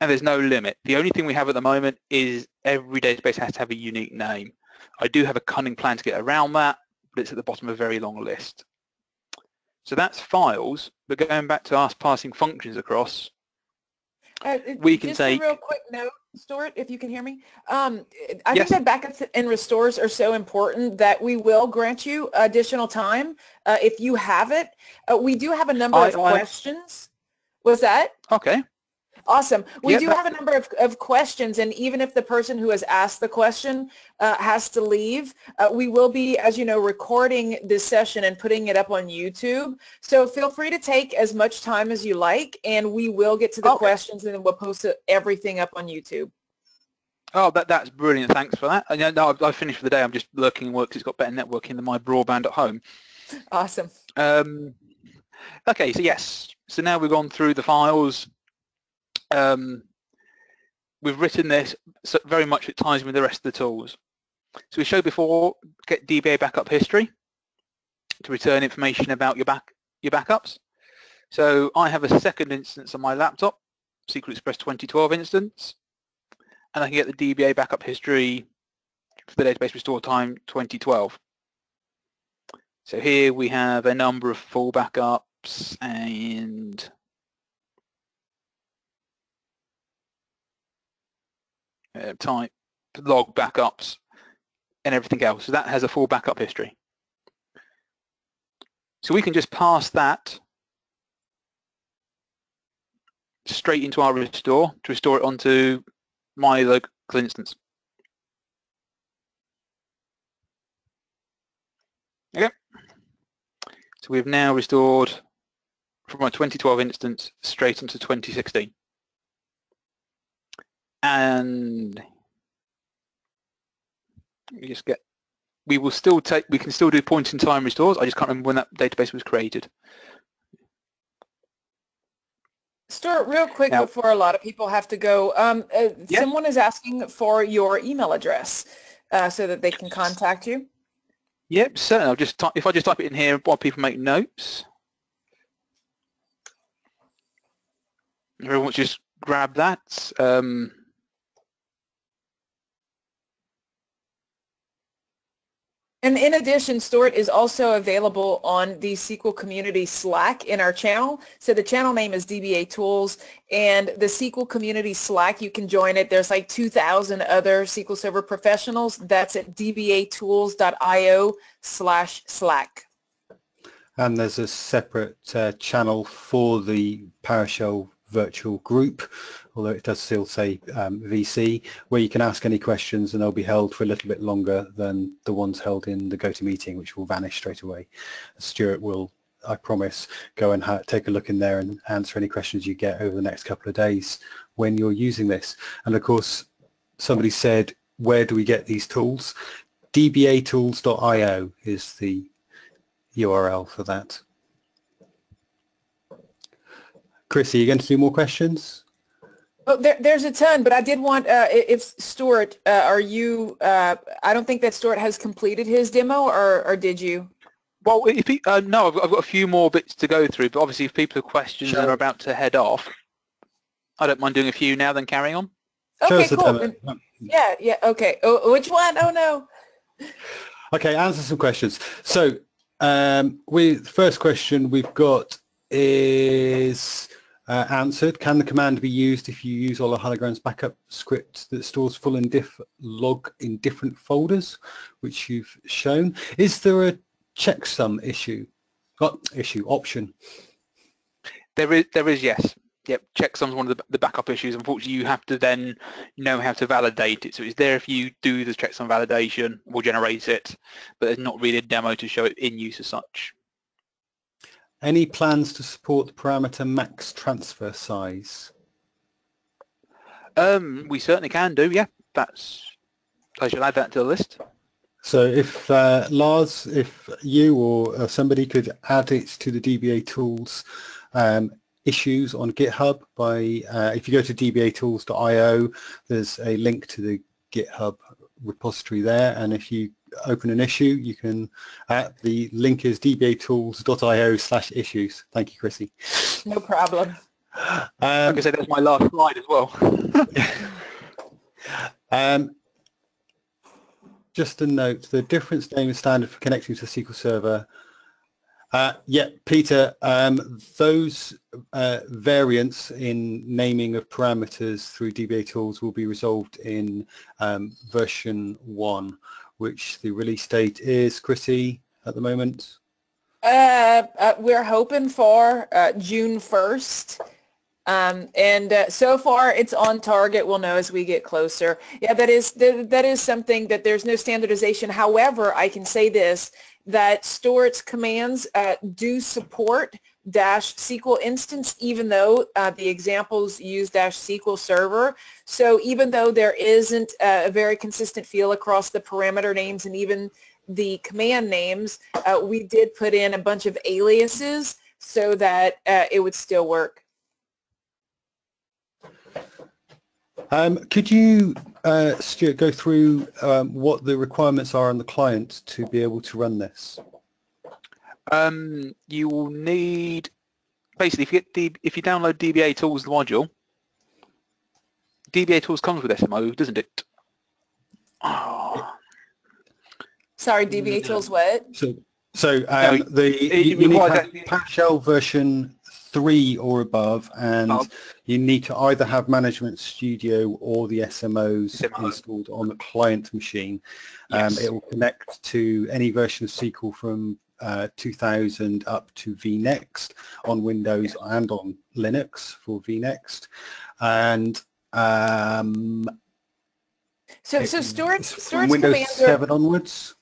and there's no limit. The only thing we have at the moment is every database has to have a unique name. I do have a cunning plan to get around that, but it's at the bottom of a very long list. So that's files, but going back to us passing functions across, uh, we can just take... a real quick note, Stuart, if you can hear me. Um, I Yes. think that backups and restores are so important that we will grant you additional time uh, if you have it. Uh, we do have a number I- of I- questions. Was that? Okay, Awesome. We Yeah, do have a number of, of questions, and even if the person who has asked the question uh, has to leave, uh, we will be, as you know, recording this session and putting it up on YouTube. So feel free to take as much time as you like, and we will get to the Okay. questions, and then we'll post everything up on YouTube. Oh, that that's brilliant. Thanks for that. And yeah, no, I've, I've finished for the day. I'm just lurking work 'cause it's got better networking than my broadband at home. Awesome. Um, okay, so yes. So now we've gone through the files. Um, we've written this very much it ties with the rest of the tools. So we showed before get DBA backup history to return information about your back your backups. So I have a second instance on my laptop, SQL Express 2012 instance, and I can get the DBA backup history for the database restore time 2012. So here we have a number of full backups and uh, type log backups and everything else. So that has a full backup history. So we can just pass that straight into our restore to restore it onto my local instance. Okay. So we've now restored from my 2012 instance straight into 2016. And we just get, we will still take, we can still do point in time restores. I just can't remember when that database was created. Stuart, real quick Now- before a lot of people have to go, um, uh, Yeah. someone is asking for your email address uh, so that they can contact you. Yep, certainly. I'll just type, if I just type it in here while people make notes. Everyone just grab that. Um, And in addition, Stuart is also available on the SQL Community Slack in our channel. So the channel name is DBA Tools and the SQL Community Slack, you can join it. There's like 2,000 other SQL Server professionals. That's at dbatools.io slash Slack. And there's a separate uh, channel for the PowerShell virtual group, although it does still say um, VC, where you can ask any questions and they'll be held for a little bit longer than the ones held in the GoToMeeting, which will vanish straight away. Stuart will, I promise, go and take a look in there and answer any questions you get over the next couple of days when you're using this. And of course, somebody said, where do we get these tools? dbatools.io is the URL for that. Chris, are you going to do more questions? Oh, there, there's a ton, but I did want, uh, if Stuart, uh, are you, uh, I don't think that Stuart has completed his demo or, or did you? well, if he, uh, no, I've got, I've got a few more bits to go through, but obviously if people have questions and are about to head off, I don't mind doing a few now, then carrying on. Show Okay, us the cool. demo. And- Yeah, yeah, okay. Oh, which one? Oh, no. Okay, answer some questions. So um, we, the first question we've got is uh, answered. Can the command be used if you use Ola Hallengren's backup script that stores full and diff log in different folders, which you've shown? Is there a checksum issue? Got issue option? There is, there is yes. Yep, checksum's one of the, the backup issues. Unfortunately, you have to then know how to validate it. So it's there if you do the checksum validation, we'll generate it, but there's not really a demo to show it in use as such. Any plans to support the parameter max transfer size? Um, we certainly can do, yeah. That's, I shall add that to the list. So if uh, Lars, if you or uh, somebody could add it to the DBA tools um, issues on GitHub by, uh, if you go to dbatools.io, there's a link to the GitHub repository there. And if you open an issue, you can, uh, the link is dbatools.io slash issues. Thank you, Chrissy. No problem. Um, like I said, that's my last slide as well. (laughs) um, just a note, the difference name is standard for connecting to the SQL Server uh, yeah, Peter, um, those uh, variants in naming of parameters through DBA tools will be resolved in um, version 1, which the release date is, Chrissy, at the moment? Uh, uh we're hoping for uh, June 1st. Um, and uh, so far it's on target. We'll know as we get closer. Yeah, that is that, that is something that there's no standardization. However, I can say this, that Stuart's commands uh, do support dash SQL instance, even though uh, the examples use dash SQL server. So even though there isn't a very consistent feel across the parameter names and even the command names, uh, we did put in a bunch of aliases so that uh, it would still work. Um, could you, uh, Stuart, go through um, what the requirements are on the client to be able to run this? Um, you will need, basically, if you, get D, if you download DBA Tools, the module, DBA Tools comes with SMO, doesn't it? Oh. (sighs) Sorry, DBA Tools what? So, so um, no, the you, you need to have PowerShell version three or above, and oh. you need to either have Management Studio or the SMOs SMO. installed on the client machine. Um, yes. Um, it will connect to any version of SQL from uh, 2000 up to vNext on Windows and on Linux for vNext. And um, so, so storage, storage Windows commander, 7 onwards.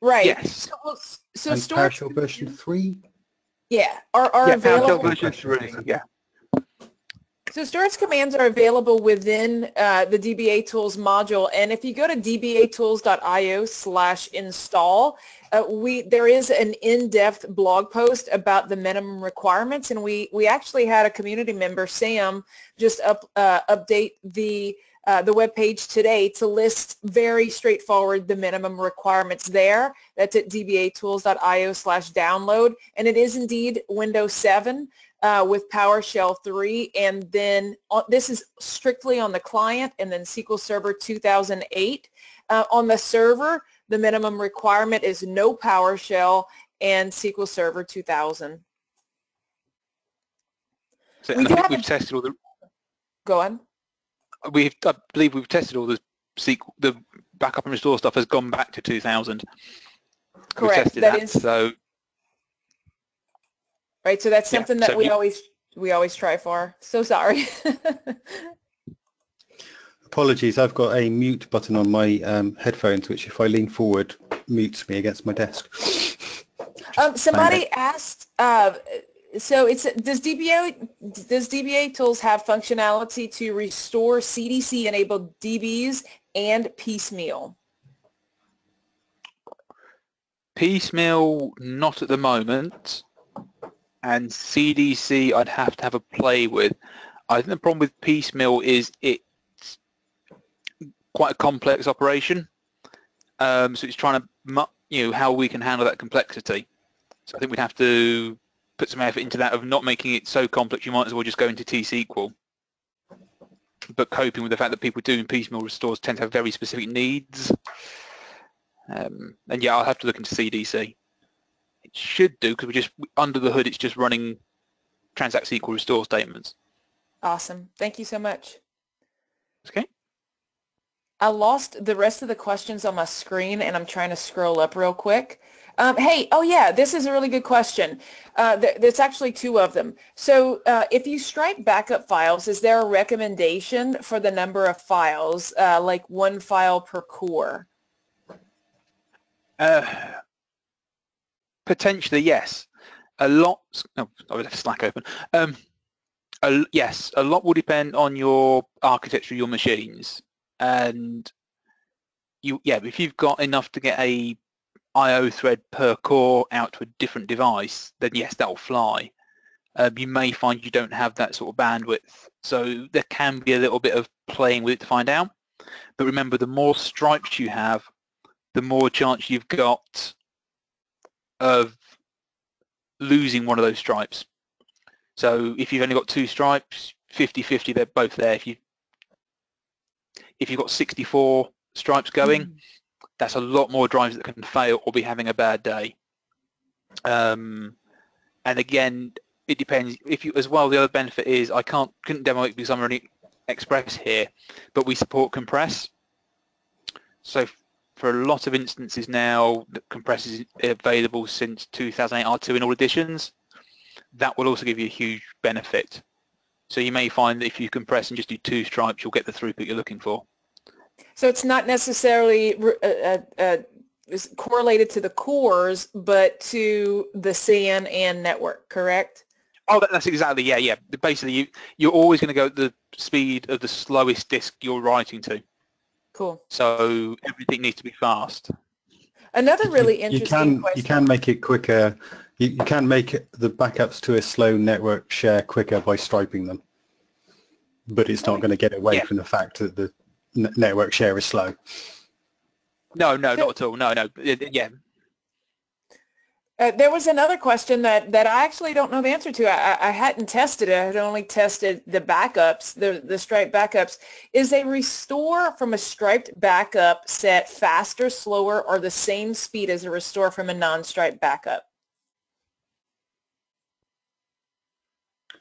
Right. Yes. So, so and storage PowerShell version 3. Yeah, are, are yeah, available. Really, yeah. So storage commands are available within uh, the DBA Tools module, and if you go to dbatools.io slash install, uh, we there is an in-depth blog post about the minimum requirements, and we we actually had a community member, Sam, just up uh, update the uh, the web page today to list very straightforward the minimum requirements there. That's at dbatools.io slash download. And it is indeed Windows 7 uh, with PowerShell 3. And then on, this is strictly on the client and then SQL Server 2008. Uh, on the server, the minimum requirement is no PowerShell and SQL Server 2000. So, we I think we've tested all the... Go on we I believe we've tested all the SQL, the backup and restore stuff has gone back to 2000. Correct. That, that is, so right. So that's something yeah, that so we, we always we always try for. So sorry. (laughs) Apologies, I've got a mute button on my um, headphones, which if I lean forward, mutes me against my desk. Um, somebody asked, uh, so it's does DBA does DBA tools have functionality to restore CDC enabled DBs and piecemeal? Piecemeal, not at the moment, and CDC I'd have to have a play with. I think the problem with piecemeal is it's quite a complex operation, um, so it's trying to you know how we can handle that complexity. So I think we'd have to put some effort into that of not making it so complex you might as well just go into T-SQL. But coping with the fact that people doing piecemeal restores tend to have very specific needs. Um, and yeah, I'll have to look into CDC. Should do because we just under the hood it's just running transact SQL restore statements. Awesome. Thank you so much. Okay. I lost the rest of the questions on my screen and I'm trying to scroll up real quick. Um, hey, oh yeah, this is a really good question. Uh, th there's actually two of them. So uh, if you stripe backup files, is there a recommendation for the number of files, uh, like one file per core? Potentially, yes. A lot. Oh, I would have Slack open. Um, a, yes, a lot will depend on your architecture, your machines, and you. Yeah, if you've got enough to get a I/O thread per core out to a different device, then yes, that'll fly. Um, you may find you don't have that sort of bandwidth, so there can be a little bit of playing with it to find out. But remember, the more stripes you have, the more chance you've got of losing one of those stripes. So if you've only got two stripes, 50-50, they're both there. If you if you've got 64 stripes going, mm. that's a lot more drives that can fail or be having a bad day. Um, and again, it depends. If you as well, the other benefit is I can't couldn't demo it because I'm running Express here, but we support compress. So for a lot of instances now, compress is available since 2008 R2 in all editions. That will also give you a huge benefit. So you may find that if you compress and just do two stripes, you'll get the throughput you're looking for. So it's not necessarily uh, uh, uh correlated to the cores, but to the SAN and network, correct? Oh, that's exactly, yeah, yeah. Basically, you, you're always going to go at the speed of the slowest disk you're writing to. Cool. So everything needs to be fast. Another really interesting you can, question. You can make it quicker. You, you can make it, the backups to a slow network share quicker by striping them. But it's not going to get away yeah. from the fact that the network share is slow. No, no, not at all. No, no. Yeah, uh, there was another question that, that I actually don't know the answer to. I, I hadn't tested it. I had only tested the backups, the, the striped backups. Is a restore from a striped backup set faster, slower, or the same speed as a restore from a non-striped backup?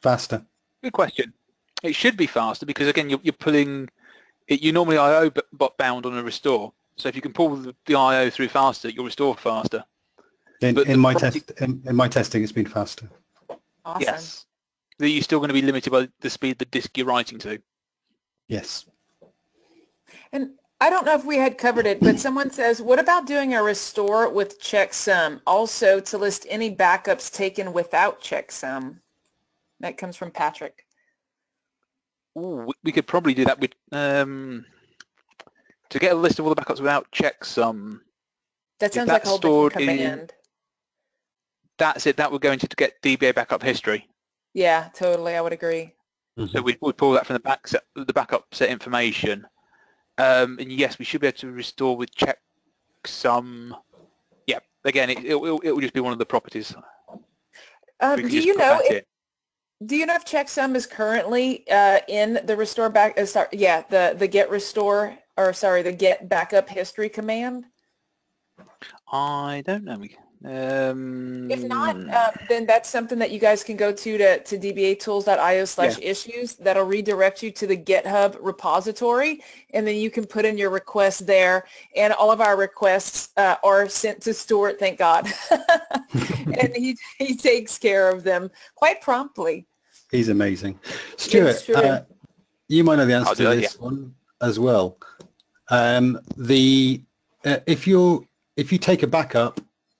Faster. Good question. It should be faster because, again, you're, you're pulling, it, you normally I/O bound on a restore. So if you can pull the, the I/O through faster, you'll restore faster. In, in my test, in, in, my testing, it's been faster. Awesome. Yes. Are you still going to be limited by the speed the disk you're writing to? Yes. And I don't know if we had covered it, but someone says, what about doing a restore with checksum? Also to list any backups taken without checksum. That comes from Patrick. Ooh, we could probably do that with um, to get a list of all the backups without checksum. That sounds like a whole different command that's it. That would go into to get DBA backup history. Yeah, totally. I would agree. Mm-hmm. So we would pull that from the back set, the backup set information. Um, and yes, we should be able to restore with checksum. Yeah, again, it, it, will, it will just be one of the properties. Um, do you know if, do you know if checksum is currently uh, in the restore back? Uh, sorry, yeah, the the get restore or sorry, the get backup history command. I don't know. Um, if not, uh, then that's something that you guys can go to to, to dbatools.io slash issues. That'll redirect you to the GitHub repository, and then you can put in your request there. And all of our requests uh, are sent to Stuart, thank God. (laughs) and he, he takes care of them quite promptly. He's amazing. Stuart, uh, you might know the answer to that, this yeah. one as well. Um, the uh, if you if you take a backup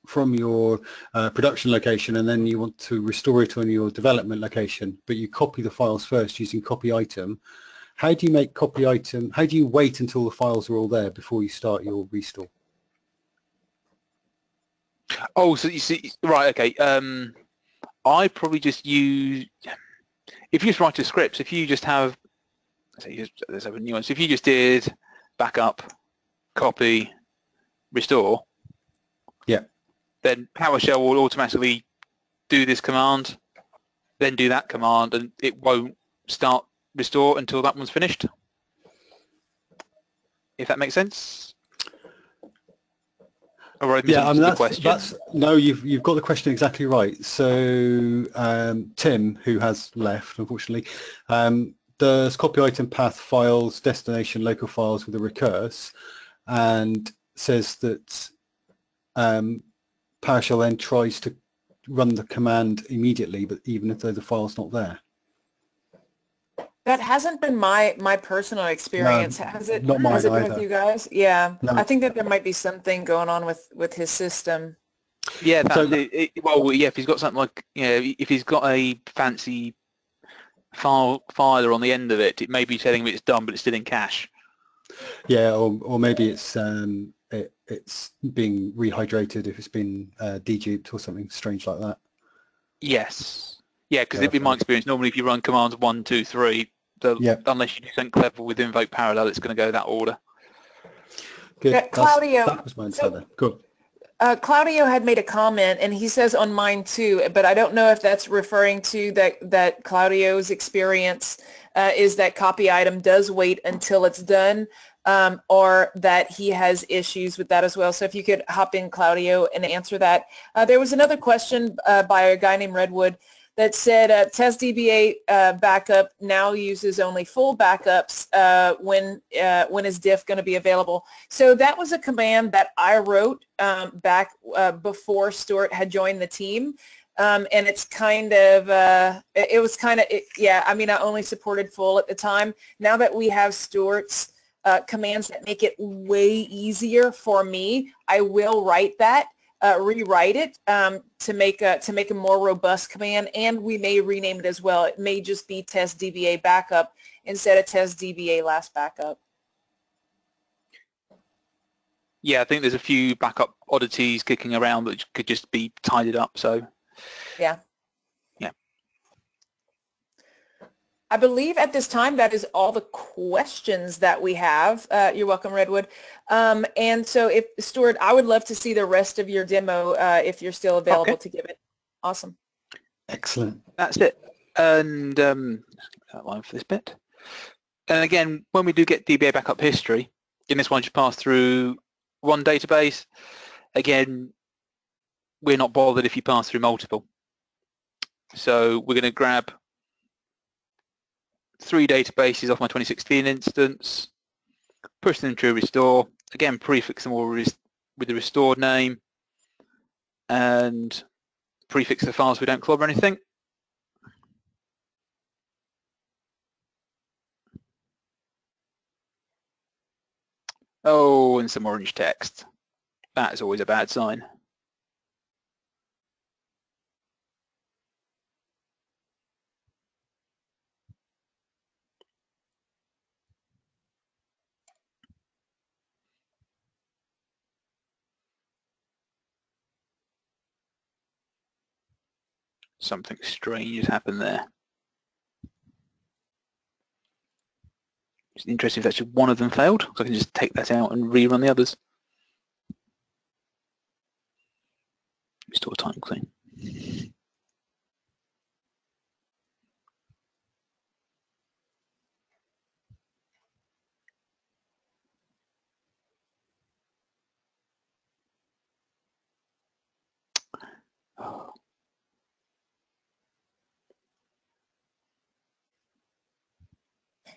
from your uh, production location and then you want to restore it on your development location, but you copy the files first using copy item. How do you make copy item, how do you wait until the files are all there before you start your restore? Oh, so you see, right, okay. Um, I probably just use, if you just write a script, if you just have, let's have a nuance, if you just did backup, copy, restore, yeah then PowerShell will automatically do this command, then do that command, and it won't start restore until that one's finished. If that makes sense. Or I Yeah, I mean that's, question. that's no, you've you've got the question exactly right. So um, Tim, who has left unfortunately, um, does copy item path files destination local files with a recurse, and says that um, PowerShell then tries to run the command immediately, but even if though the file's not there. That hasn't been my my personal experience. Has it? not mine has it been either. with you guys? Yeah. No. I think that there might be something going on with with his system. Yeah, that, So- it, it- well, yeah, if he's got something like, you know, if he's got a fancy file filer on the end of it, it may be telling him it's done, but it's still in cache. Yeah, or or maybe it's um, it, it's being rehydrated if it's been uh, deduped or something strange like that. Yes. Yeah, because Yeah, in my experience, normally if you run commands one, two, three, the, Yep. unless you do something clever with invoke parallel, it's going to go that order. Good. Yeah, That's- Claudio, that was my so- understanding. Good. Uh, Claudio had made a comment, and he says on mine too, but I don't know if that's referring to that that Claudio's experience uh, is that copy item does wait until it's done, um, or that he has issues with that as well. So if you could hop in, Claudio, and answer that. Uh, there was another question uh, by a guy named Redwood that said uh, TestDBA uh, backup now uses only full backups uh, when uh, when is diff going to be available. So that was a command that I wrote um, back uh, before Stuart had joined the team. Um, and it's kind of, uh, it, it was kind of, it, yeah, I mean, I only supported full at the time. Now that we have Stuart's uh, commands that make it way easier for me, I will write that, uh, rewrite it um, to make a, to make a more robust command. And we may rename it as well. It may just be test DBA backup instead of test DBA last backup. Yeah, I think there's a few backup oddities kicking around that could just be tidied up. So I believe at this time that is all the questions that we have. Uh, you're welcome, Redwood. Um, and so if, Stuart, I would love to see the rest of your demo uh, if you're still available Okay. to give it. Awesome. Excellent. that's it. And um, outline for this bit. And again, when we do get DBA backup history, in this one, just pass through one database. Again, we're not bothered if you pass through multiple. So we're going to grab three databases off my 2016 instance, push them to restore, again prefix them all with the restored name, and prefix the files we don't clobber anything. Oh, and some orange text. That is always a bad sign. Something strange has happened there. It's interesting if actually one of them failed, so I can just take that out and rerun the others. Restore time clean. Oh, (sighs)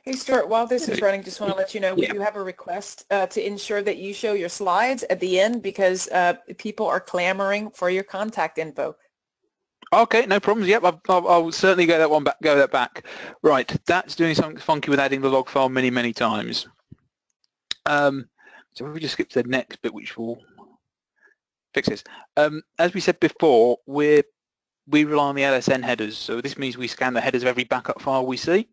Hey, Stuart, while this is running, just want to let you know, we Yeah. do have a request uh, to ensure that you show your slides at the end because uh, people are clamoring for your contact info. Okay, no problems. Yep, I'll, I'll, I'll certainly go that one back. Go that back. Right, that's doing something funky with adding the log file many, many times. Um, so if we just skip to the next bit, which will fix this. Um, as we said before, we're we rely on the LSN headers. So this means we scan the headers of every backup file we see.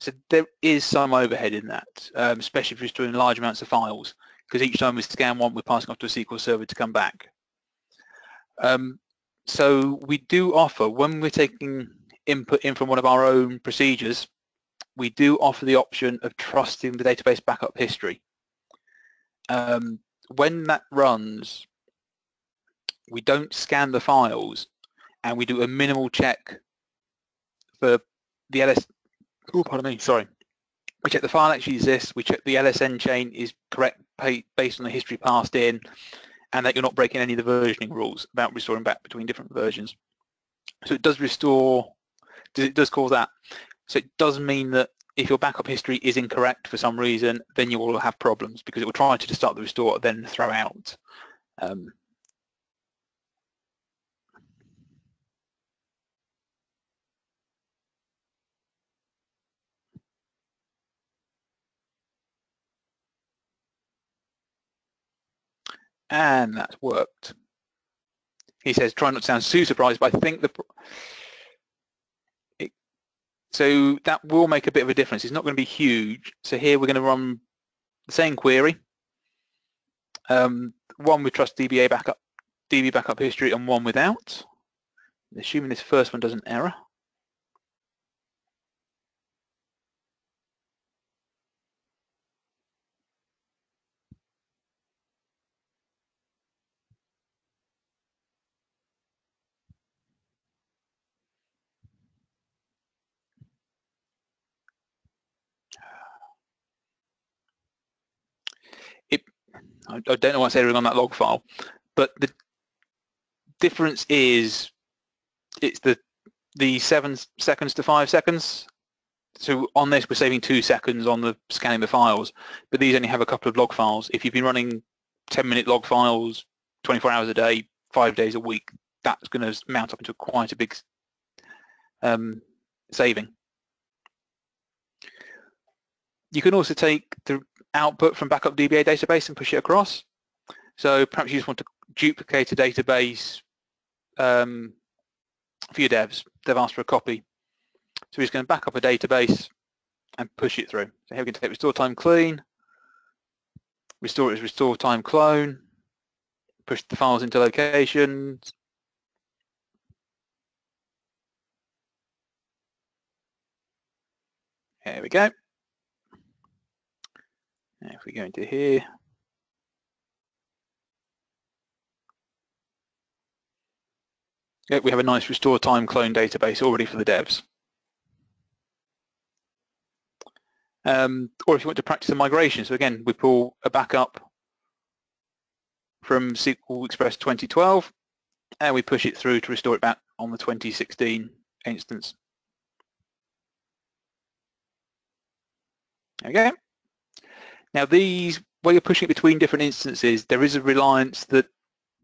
So there is some overhead in that, um, especially if you're storing large amounts of files, because each time we scan one, we're passing off to a SQL server to come back. Um, so we do offer, when we're taking input in from one of our own procedures, we do offer the option of trusting the database backup history. Um, when that runs, we don't scan the files and we do a minimal check for the LS, oh, pardon me, sorry. We check the file actually exists, we check the LSN chain is correct based on the history passed in, and that you're not breaking any of the versioning rules about restoring back between different versions. So it does restore, it does cause that. So it does mean that if your backup history is incorrect for some reason, then you will have problems because it will try to start the restore, then throw out. Um, and that's worked. He says, try not to sound too surprised, but I think the it, so that will make a bit of a difference. It's not going to be huge. So here we're going to run the same query, um, one with trust DBA backup, DB backup history, and one without. Assuming this first one doesn't error. I, I don't know what's erroring on that log file, but the difference is it's the the seven seconds to five seconds. So on this, we're saving two seconds on the scanning the files, but these only have a couple of log files. If you've been running 10 minute log files 24 hours a day, five days a week, that's going to mount up into quite a big um, saving. You can also take the output from backup DBA database and push it across. So perhaps you just want to duplicate a database um, for your devs. They've asked for a copy. So we're just going to back up a database and push it through. So here we can take restore time clean, restore it as restore time clone, push the files into locations, There we go. If we go into here, yeah, we have a nice restore time clone database already for the devs. Um, or if you want to practice a migration, so again, we pull a backup from SQL Express 2012 and we push it through to restore it back on the 2016 instance. Okay. Now these, where you're pushing it between different instances, there is a reliance that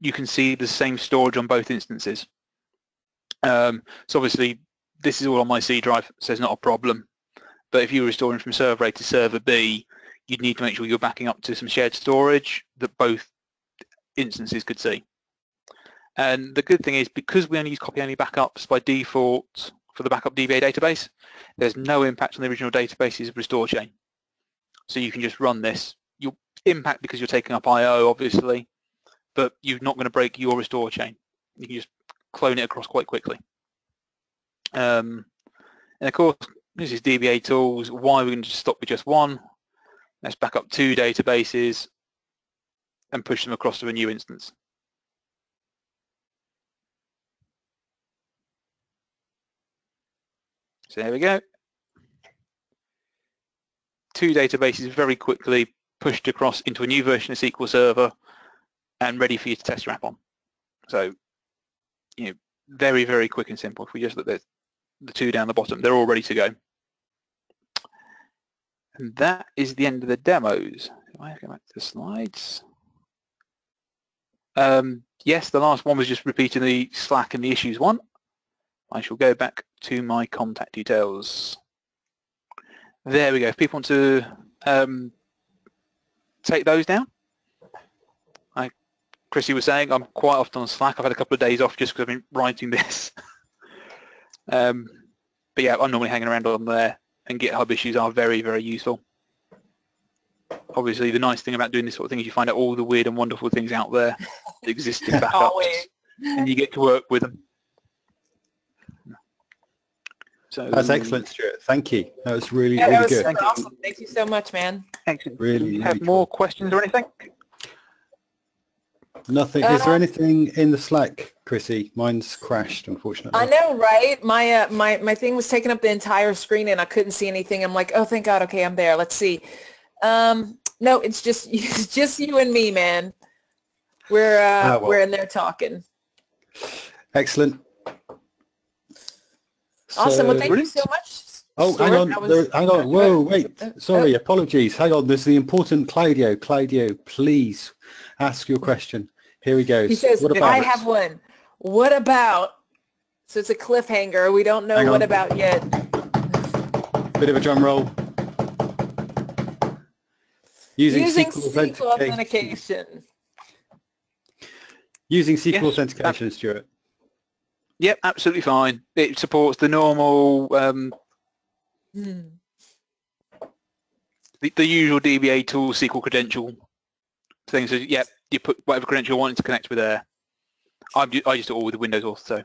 you can see the same storage on both instances. Um, so obviously this is all on my C drive, so it's not a problem. But if you were restoring from server A to server B, you'd need to make sure you're backing up to some shared storage that both instances could see. And the good thing is because we only use copy-only backups by default for the backup DBA database, there's no impact on the original database's restore chain. So you can just run this. You'll impact because you're taking up I.O. obviously, but you're not going to break your restore chain. You can just clone it across quite quickly. Um, and of course, this is DBA tools. Why are we're going to stop with just one? Let's back up two databases and push them across to a new instance. So there we go two databases very quickly pushed across into a new version of SQL Server and ready for you to test your app on. So, you know, very, very quick and simple. If we just look at the two down the bottom, they're all ready to go. And that is the end of the demos. If I go back to the slides. Um, yes, the last one was just repeating the Slack and the issues one. I shall go back to my contact details. There we go. If people want to um, take those down. Like Chrissy was saying, I'm quite often on Slack. I've had a couple of days off just because I've been writing (laughs) this. um, but yeah, I'm normally hanging around on there and GitHub issues are very, very useful. Obviously, the nice thing about doing this sort of thing is you find out all the weird and wonderful things out there that exist in (laughs) backups and you get to work with them. So that's excellent, Stuart. Thank you. That was really, yeah, really was good. Thank awesome. You. Thank you so much, man. Excellent. Really, Do you really have cool. more questions or anything? Nothing. Is there Uh, anything in the Slack, Chrissy? Mine's crashed, unfortunately. I know, right? My uh, my my thing was taking up the entire screen, and I couldn't see anything. I'm like, oh, thank God. Okay, I'm there. Let's see. Um, no, it's just (laughs) it's just you and me, man. We're uh, Ah, well. we're in there talking. Excellent. Awesome. Well, So- thank you so much. Oh, hang Stuart. on, That was- there- hang on. Whoa, wait. Uh, Sorry, apologies. Hang on. There's the important Claudio. Claudio, please ask your question. Here he goes. He says, What I about? have one. What about, so it's a cliffhanger. We don't know Hang what on. about yet. Bit of a drum roll. Using, Using SQL SQL authentication. authentication. Using SQL Yes, authentication, Stuart. Yep, absolutely fine. It supports the normal, um, Hmm. the, the usual DBA tool SQL credential thing. So yep, you put whatever credential you want to connect with there. I'm I just do it all with the Windows auth. So,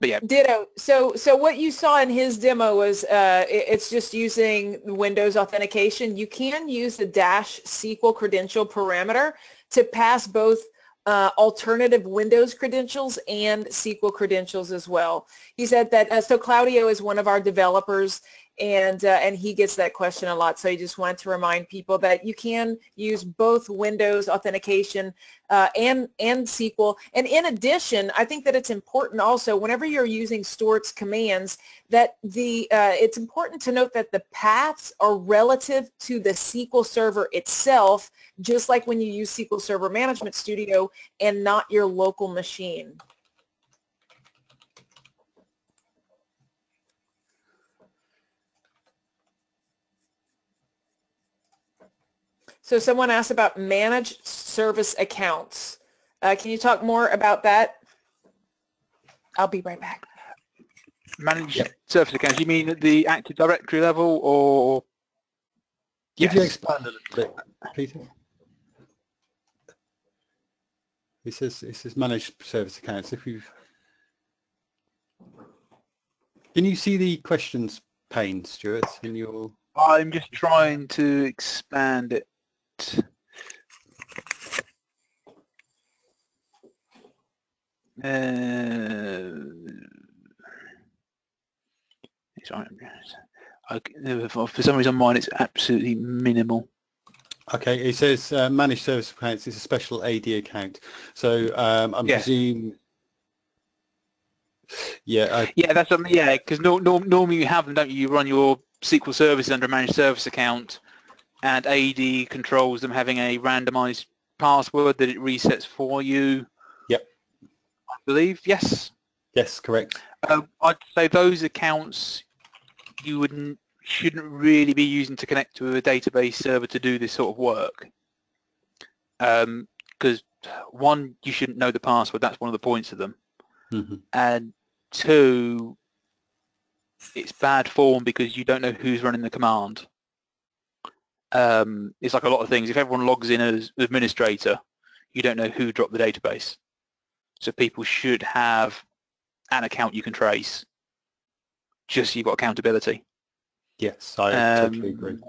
but yeah, Ditto. So, so what you saw in his demo was uh, it- it's just using Windows authentication. You can use the dash SQL credential parameter to pass both uh, alternative Windows credentials and SQL credentials as well. He said that, uh, so Claudio is one of our developers and, uh, and he gets that question a lot. So he just wanted to remind people that you can use both Windows authentication uh, and, and SQL. And in addition, I think that it's important also whenever you're using Stuart's commands that the, uh, it's important to note that the paths are relative to the SQL Server itself, just like when you use SQL Server Management Studio and not your local machine. So someone asked about managed service accounts. Uh, can you talk more about that? I'll be right back. managed Yep. service accounts. You mean at the Active Directory level, or Yes. Could you expand a little bit, Peter? He says, it says managed service accounts. If you've... Can you see the questions pane, Stuart, in your... I'm just trying to expand it. Uh, it's right. I- for for some reason on mine it's absolutely minimal. Okay, it says uh, managed service accounts is a special AD account. So um, I'm Yes. presume... Yeah, I, Yeah, that's um, yeah, because no, no, normally you have them, don't you? You run your SQL services under a managed service account, and AD controls them having a randomized password that it resets for you. Yep. I believe yes. yes, correct. Um, I'd say those accounts you wouldn't shouldn't really be using to connect to a database server to do this sort of work. Because one, you shouldn't know the password. That's one of the points of them Mhm. and two, it's bad form because you don't know who's running the command. Um, it's like a lot of things. If everyone logs in as administrator, you don't know who dropped the database. So people should have an account you can trace, just so you've got accountability. Yes, I totally agree. Um,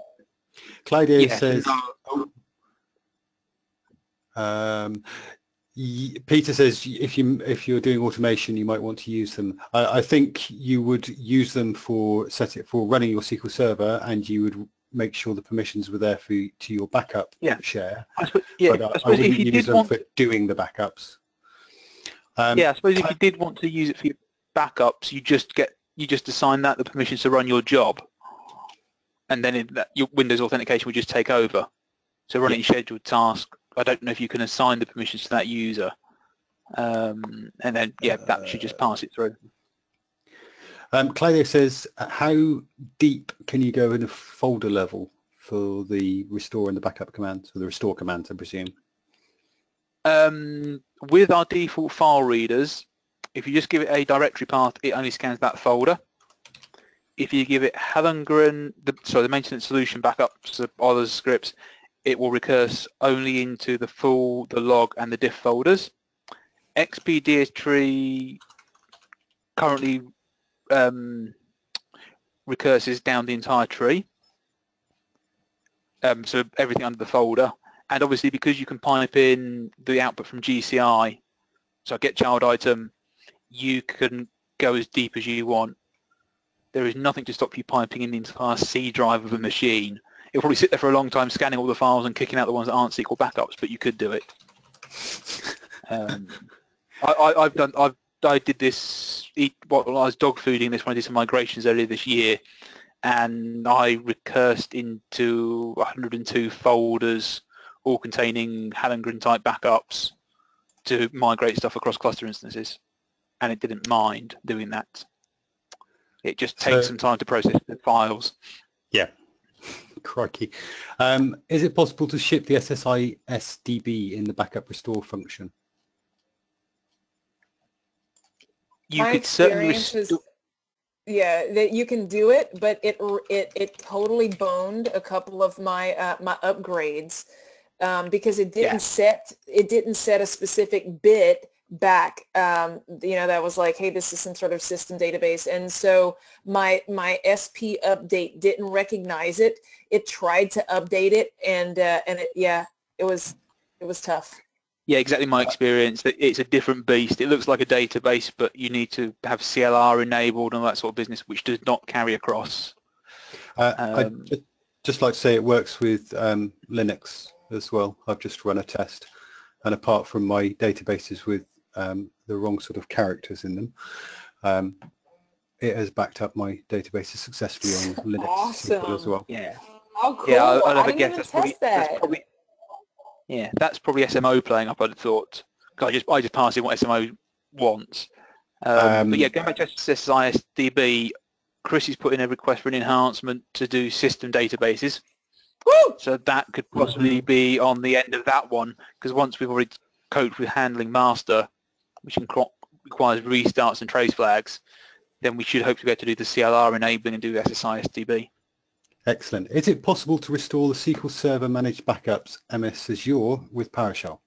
Claudio yeah, says... Um, Peter says if you if you're doing automation, you might want to use them. I, I think you would use them for set it for running your SQL Server, and you would make sure the permissions were there for you, to your backup Yeah. share. I suppose, yeah, but uh, I I, suppose if wouldn't you use did them want for doing the backups. Um, yeah, I suppose if you did want to use it for your backups, you just get you just assign that the permissions to run your job, and then it, that, your Windows authentication would just take over. So running scheduled task, I don't know if you can assign the permissions to that user, um, and then yeah, that should just pass it through. Um, Claudio says, how deep can you go in a folder level for the restore and the backup command, or the restore command, I presume? Um, with our default file readers, if you just give it a directory path, it only scans that folder. If you give it Hallengren, the, sorry, the maintenance solution backups of other scripts, it will recurse only into the full, the log, and the diff folders. XPDS tree currently um, recurses down the entire tree. Um, so everything under the folder. And obviously because you can pipe in the output from GCI, so get child item, you can go as deep as you want. There is nothing to stop you piping in the entire C drive of a machine. It'll probably sit there for a long time scanning all the files and kicking out the ones that aren't SQL backups, but you could do it. (laughs) Um, I, I, I've done. I've I did this. Eat, what I was dog fooding this when I did some migrations earlier this year, and I recursed into 102 folders, all containing Hallengren type backups, to migrate stuff across cluster instances, and it didn't mind doing that. It just takes So- some time to process the files. Yeah. (laughs) Crikey. Um, is it possible to ship the SSI SDB in the backup restore function? You My could certainly was- Yeah, that you can do it, but it it it totally boned a couple of my uh, my upgrades um, because it didn't Yeah. set it didn't set a specific bit back. Um, you know, that was like, hey, this is some sort of system database, and so my my SP update didn't recognize it. It tried to update it, and uh, and it yeah, it was it was tough. Yeah, exactly my experience. It's a different beast. It looks like a database, but you need to have CLR enabled and all that sort of business, which does not carry across. Uh, Um, I'd ju- just like to say it works with um, Linux as well. I've just run a test and apart from my databases with um, the wrong sort of characters in them, um, it has backed up my databases successfully on Linux SQL as well. Yeah. Oh, cool! Yeah, I, I I never didn't guess even that's probably, test that's probably yeah, that's probably SMO playing up. I'd have thought. I just I just pass in what SMO wants. Um, Um, but yeah, going back to SSISDB, Chris is putting in a request for an enhancement to do system databases. Woo! So that could possibly be on the end of that one because once we've already coped with handling master, which requires restarts and trace flags, then we should hope to be able to do the CLR enabling and do SSISDB. Excellent. Is it possible to restore the SQL Server managed backups MS Azure with PowerShell?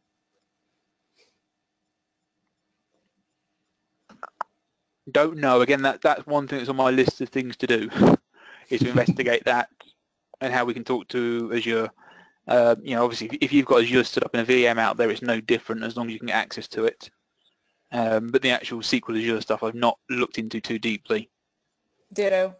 Don't know. Again, that that's one thing that's on my list of things to do, is to investigate that and how we can talk to Azure. Uh, you know, obviously, if- if you've got Azure stood up in a VM out there, it's no different as long as you can get access to it. Um, but the actual SQL Azure stuff, I've not looked into too deeply. Ditto.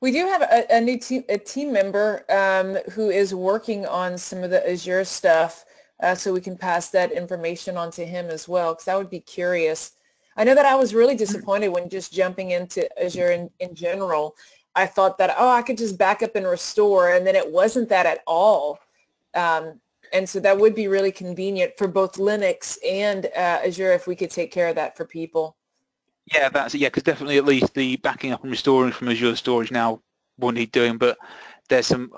We do have a, a new team, a team member um, who is working on some of the Azure stuff, uh, so we can pass that information on to him as well, because I would be curious. I know that I was really disappointed when just jumping into Azure in, in general. I thought that, oh, I could just back up and restore, and then it wasn't that at all. Um, and so that would be really convenient for both Linux and uh, Azure if we could take care of that for people. Yeah, that's. Yeah, because definitely at least the backing up and restoring from Azure storage now will need doing, but there's some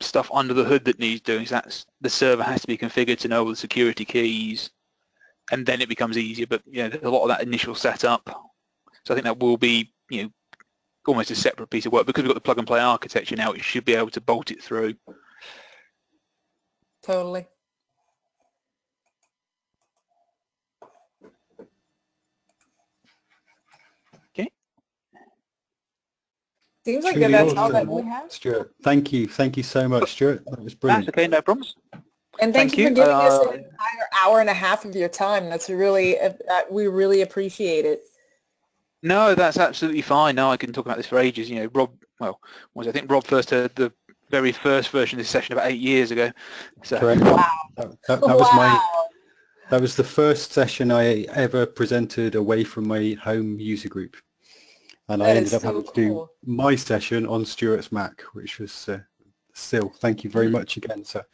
stuff under the hood that needs doing. So that's the server has to be configured to know all the security keys, and then it becomes easier. But yeah, there's a lot of that initial setup. So I think that will be you know almost a separate piece of work because we've got the plug and play architecture now. It should be able to bolt it through. Totally. Seems like Truly that's all that awesome. we have. Stuart, thank you. Thank you so much, Stuart. That was brilliant. That's brilliant. okay, no problems. And thank, Thank you, for you. giving us Uh, an entire hour and a half of your time. That's really, uh, uh, we really appreciate it. No, that's absolutely fine. No, I can talk about this for ages. You know, Rob, well, was I think Rob first heard the very first version of this session about eight years ago. So Correct. Wow. That, that- that was my that was the first session I ever presented away from my home user group, and I ended is up so having to do cool. my session on Stuart's Mac, which was uh, still. Thank you very much again, sir.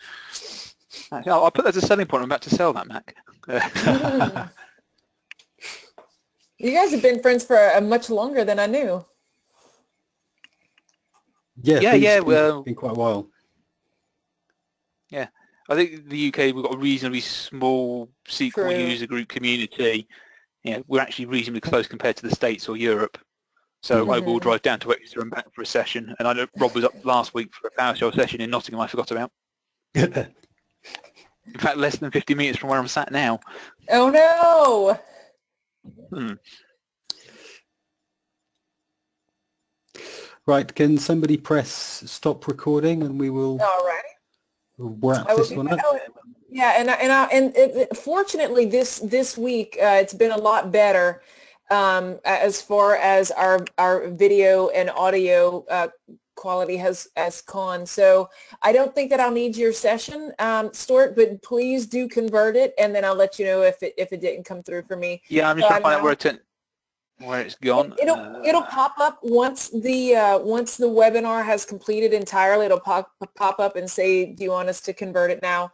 Actually, I'll, I'll put that as a selling point. I'm about to sell that Mac. Mm. (laughs) You guys have been friends for uh, much longer than I knew. Yeah, Yeah, yeah, been- well- been quite a while. Yeah, I think the UK we've got a reasonably small SQL True. user group community. You know, we're actually reasonably close compared to the States or Europe. So I will Mhm. drive down to Exeter and back for a session. And I know Rob was up last week for a PowerShell session in Nottingham I forgot about. (laughs) In fact, less than 50 metres from where I'm sat now. Oh no! Hmm. right, can somebody press stop recording and we will All right. wrap I will this be one up? Oh, yeah, and I, and I, and it, it- fortunately, this this week uh, it's been a lot better um, as far as our our video and audio uh, quality has has gone. So I don't think that I'll need your session, um, Stuart, but please do convert it, and then I'll let you know if it if it didn't come through for me. Yeah, I'm just So trying to find out where, it, where it's gone. It'll Uh, it'll pop up once the uh, once the webinar has completed entirely. It'll pop pop up and say, "Do you want us to convert it now?"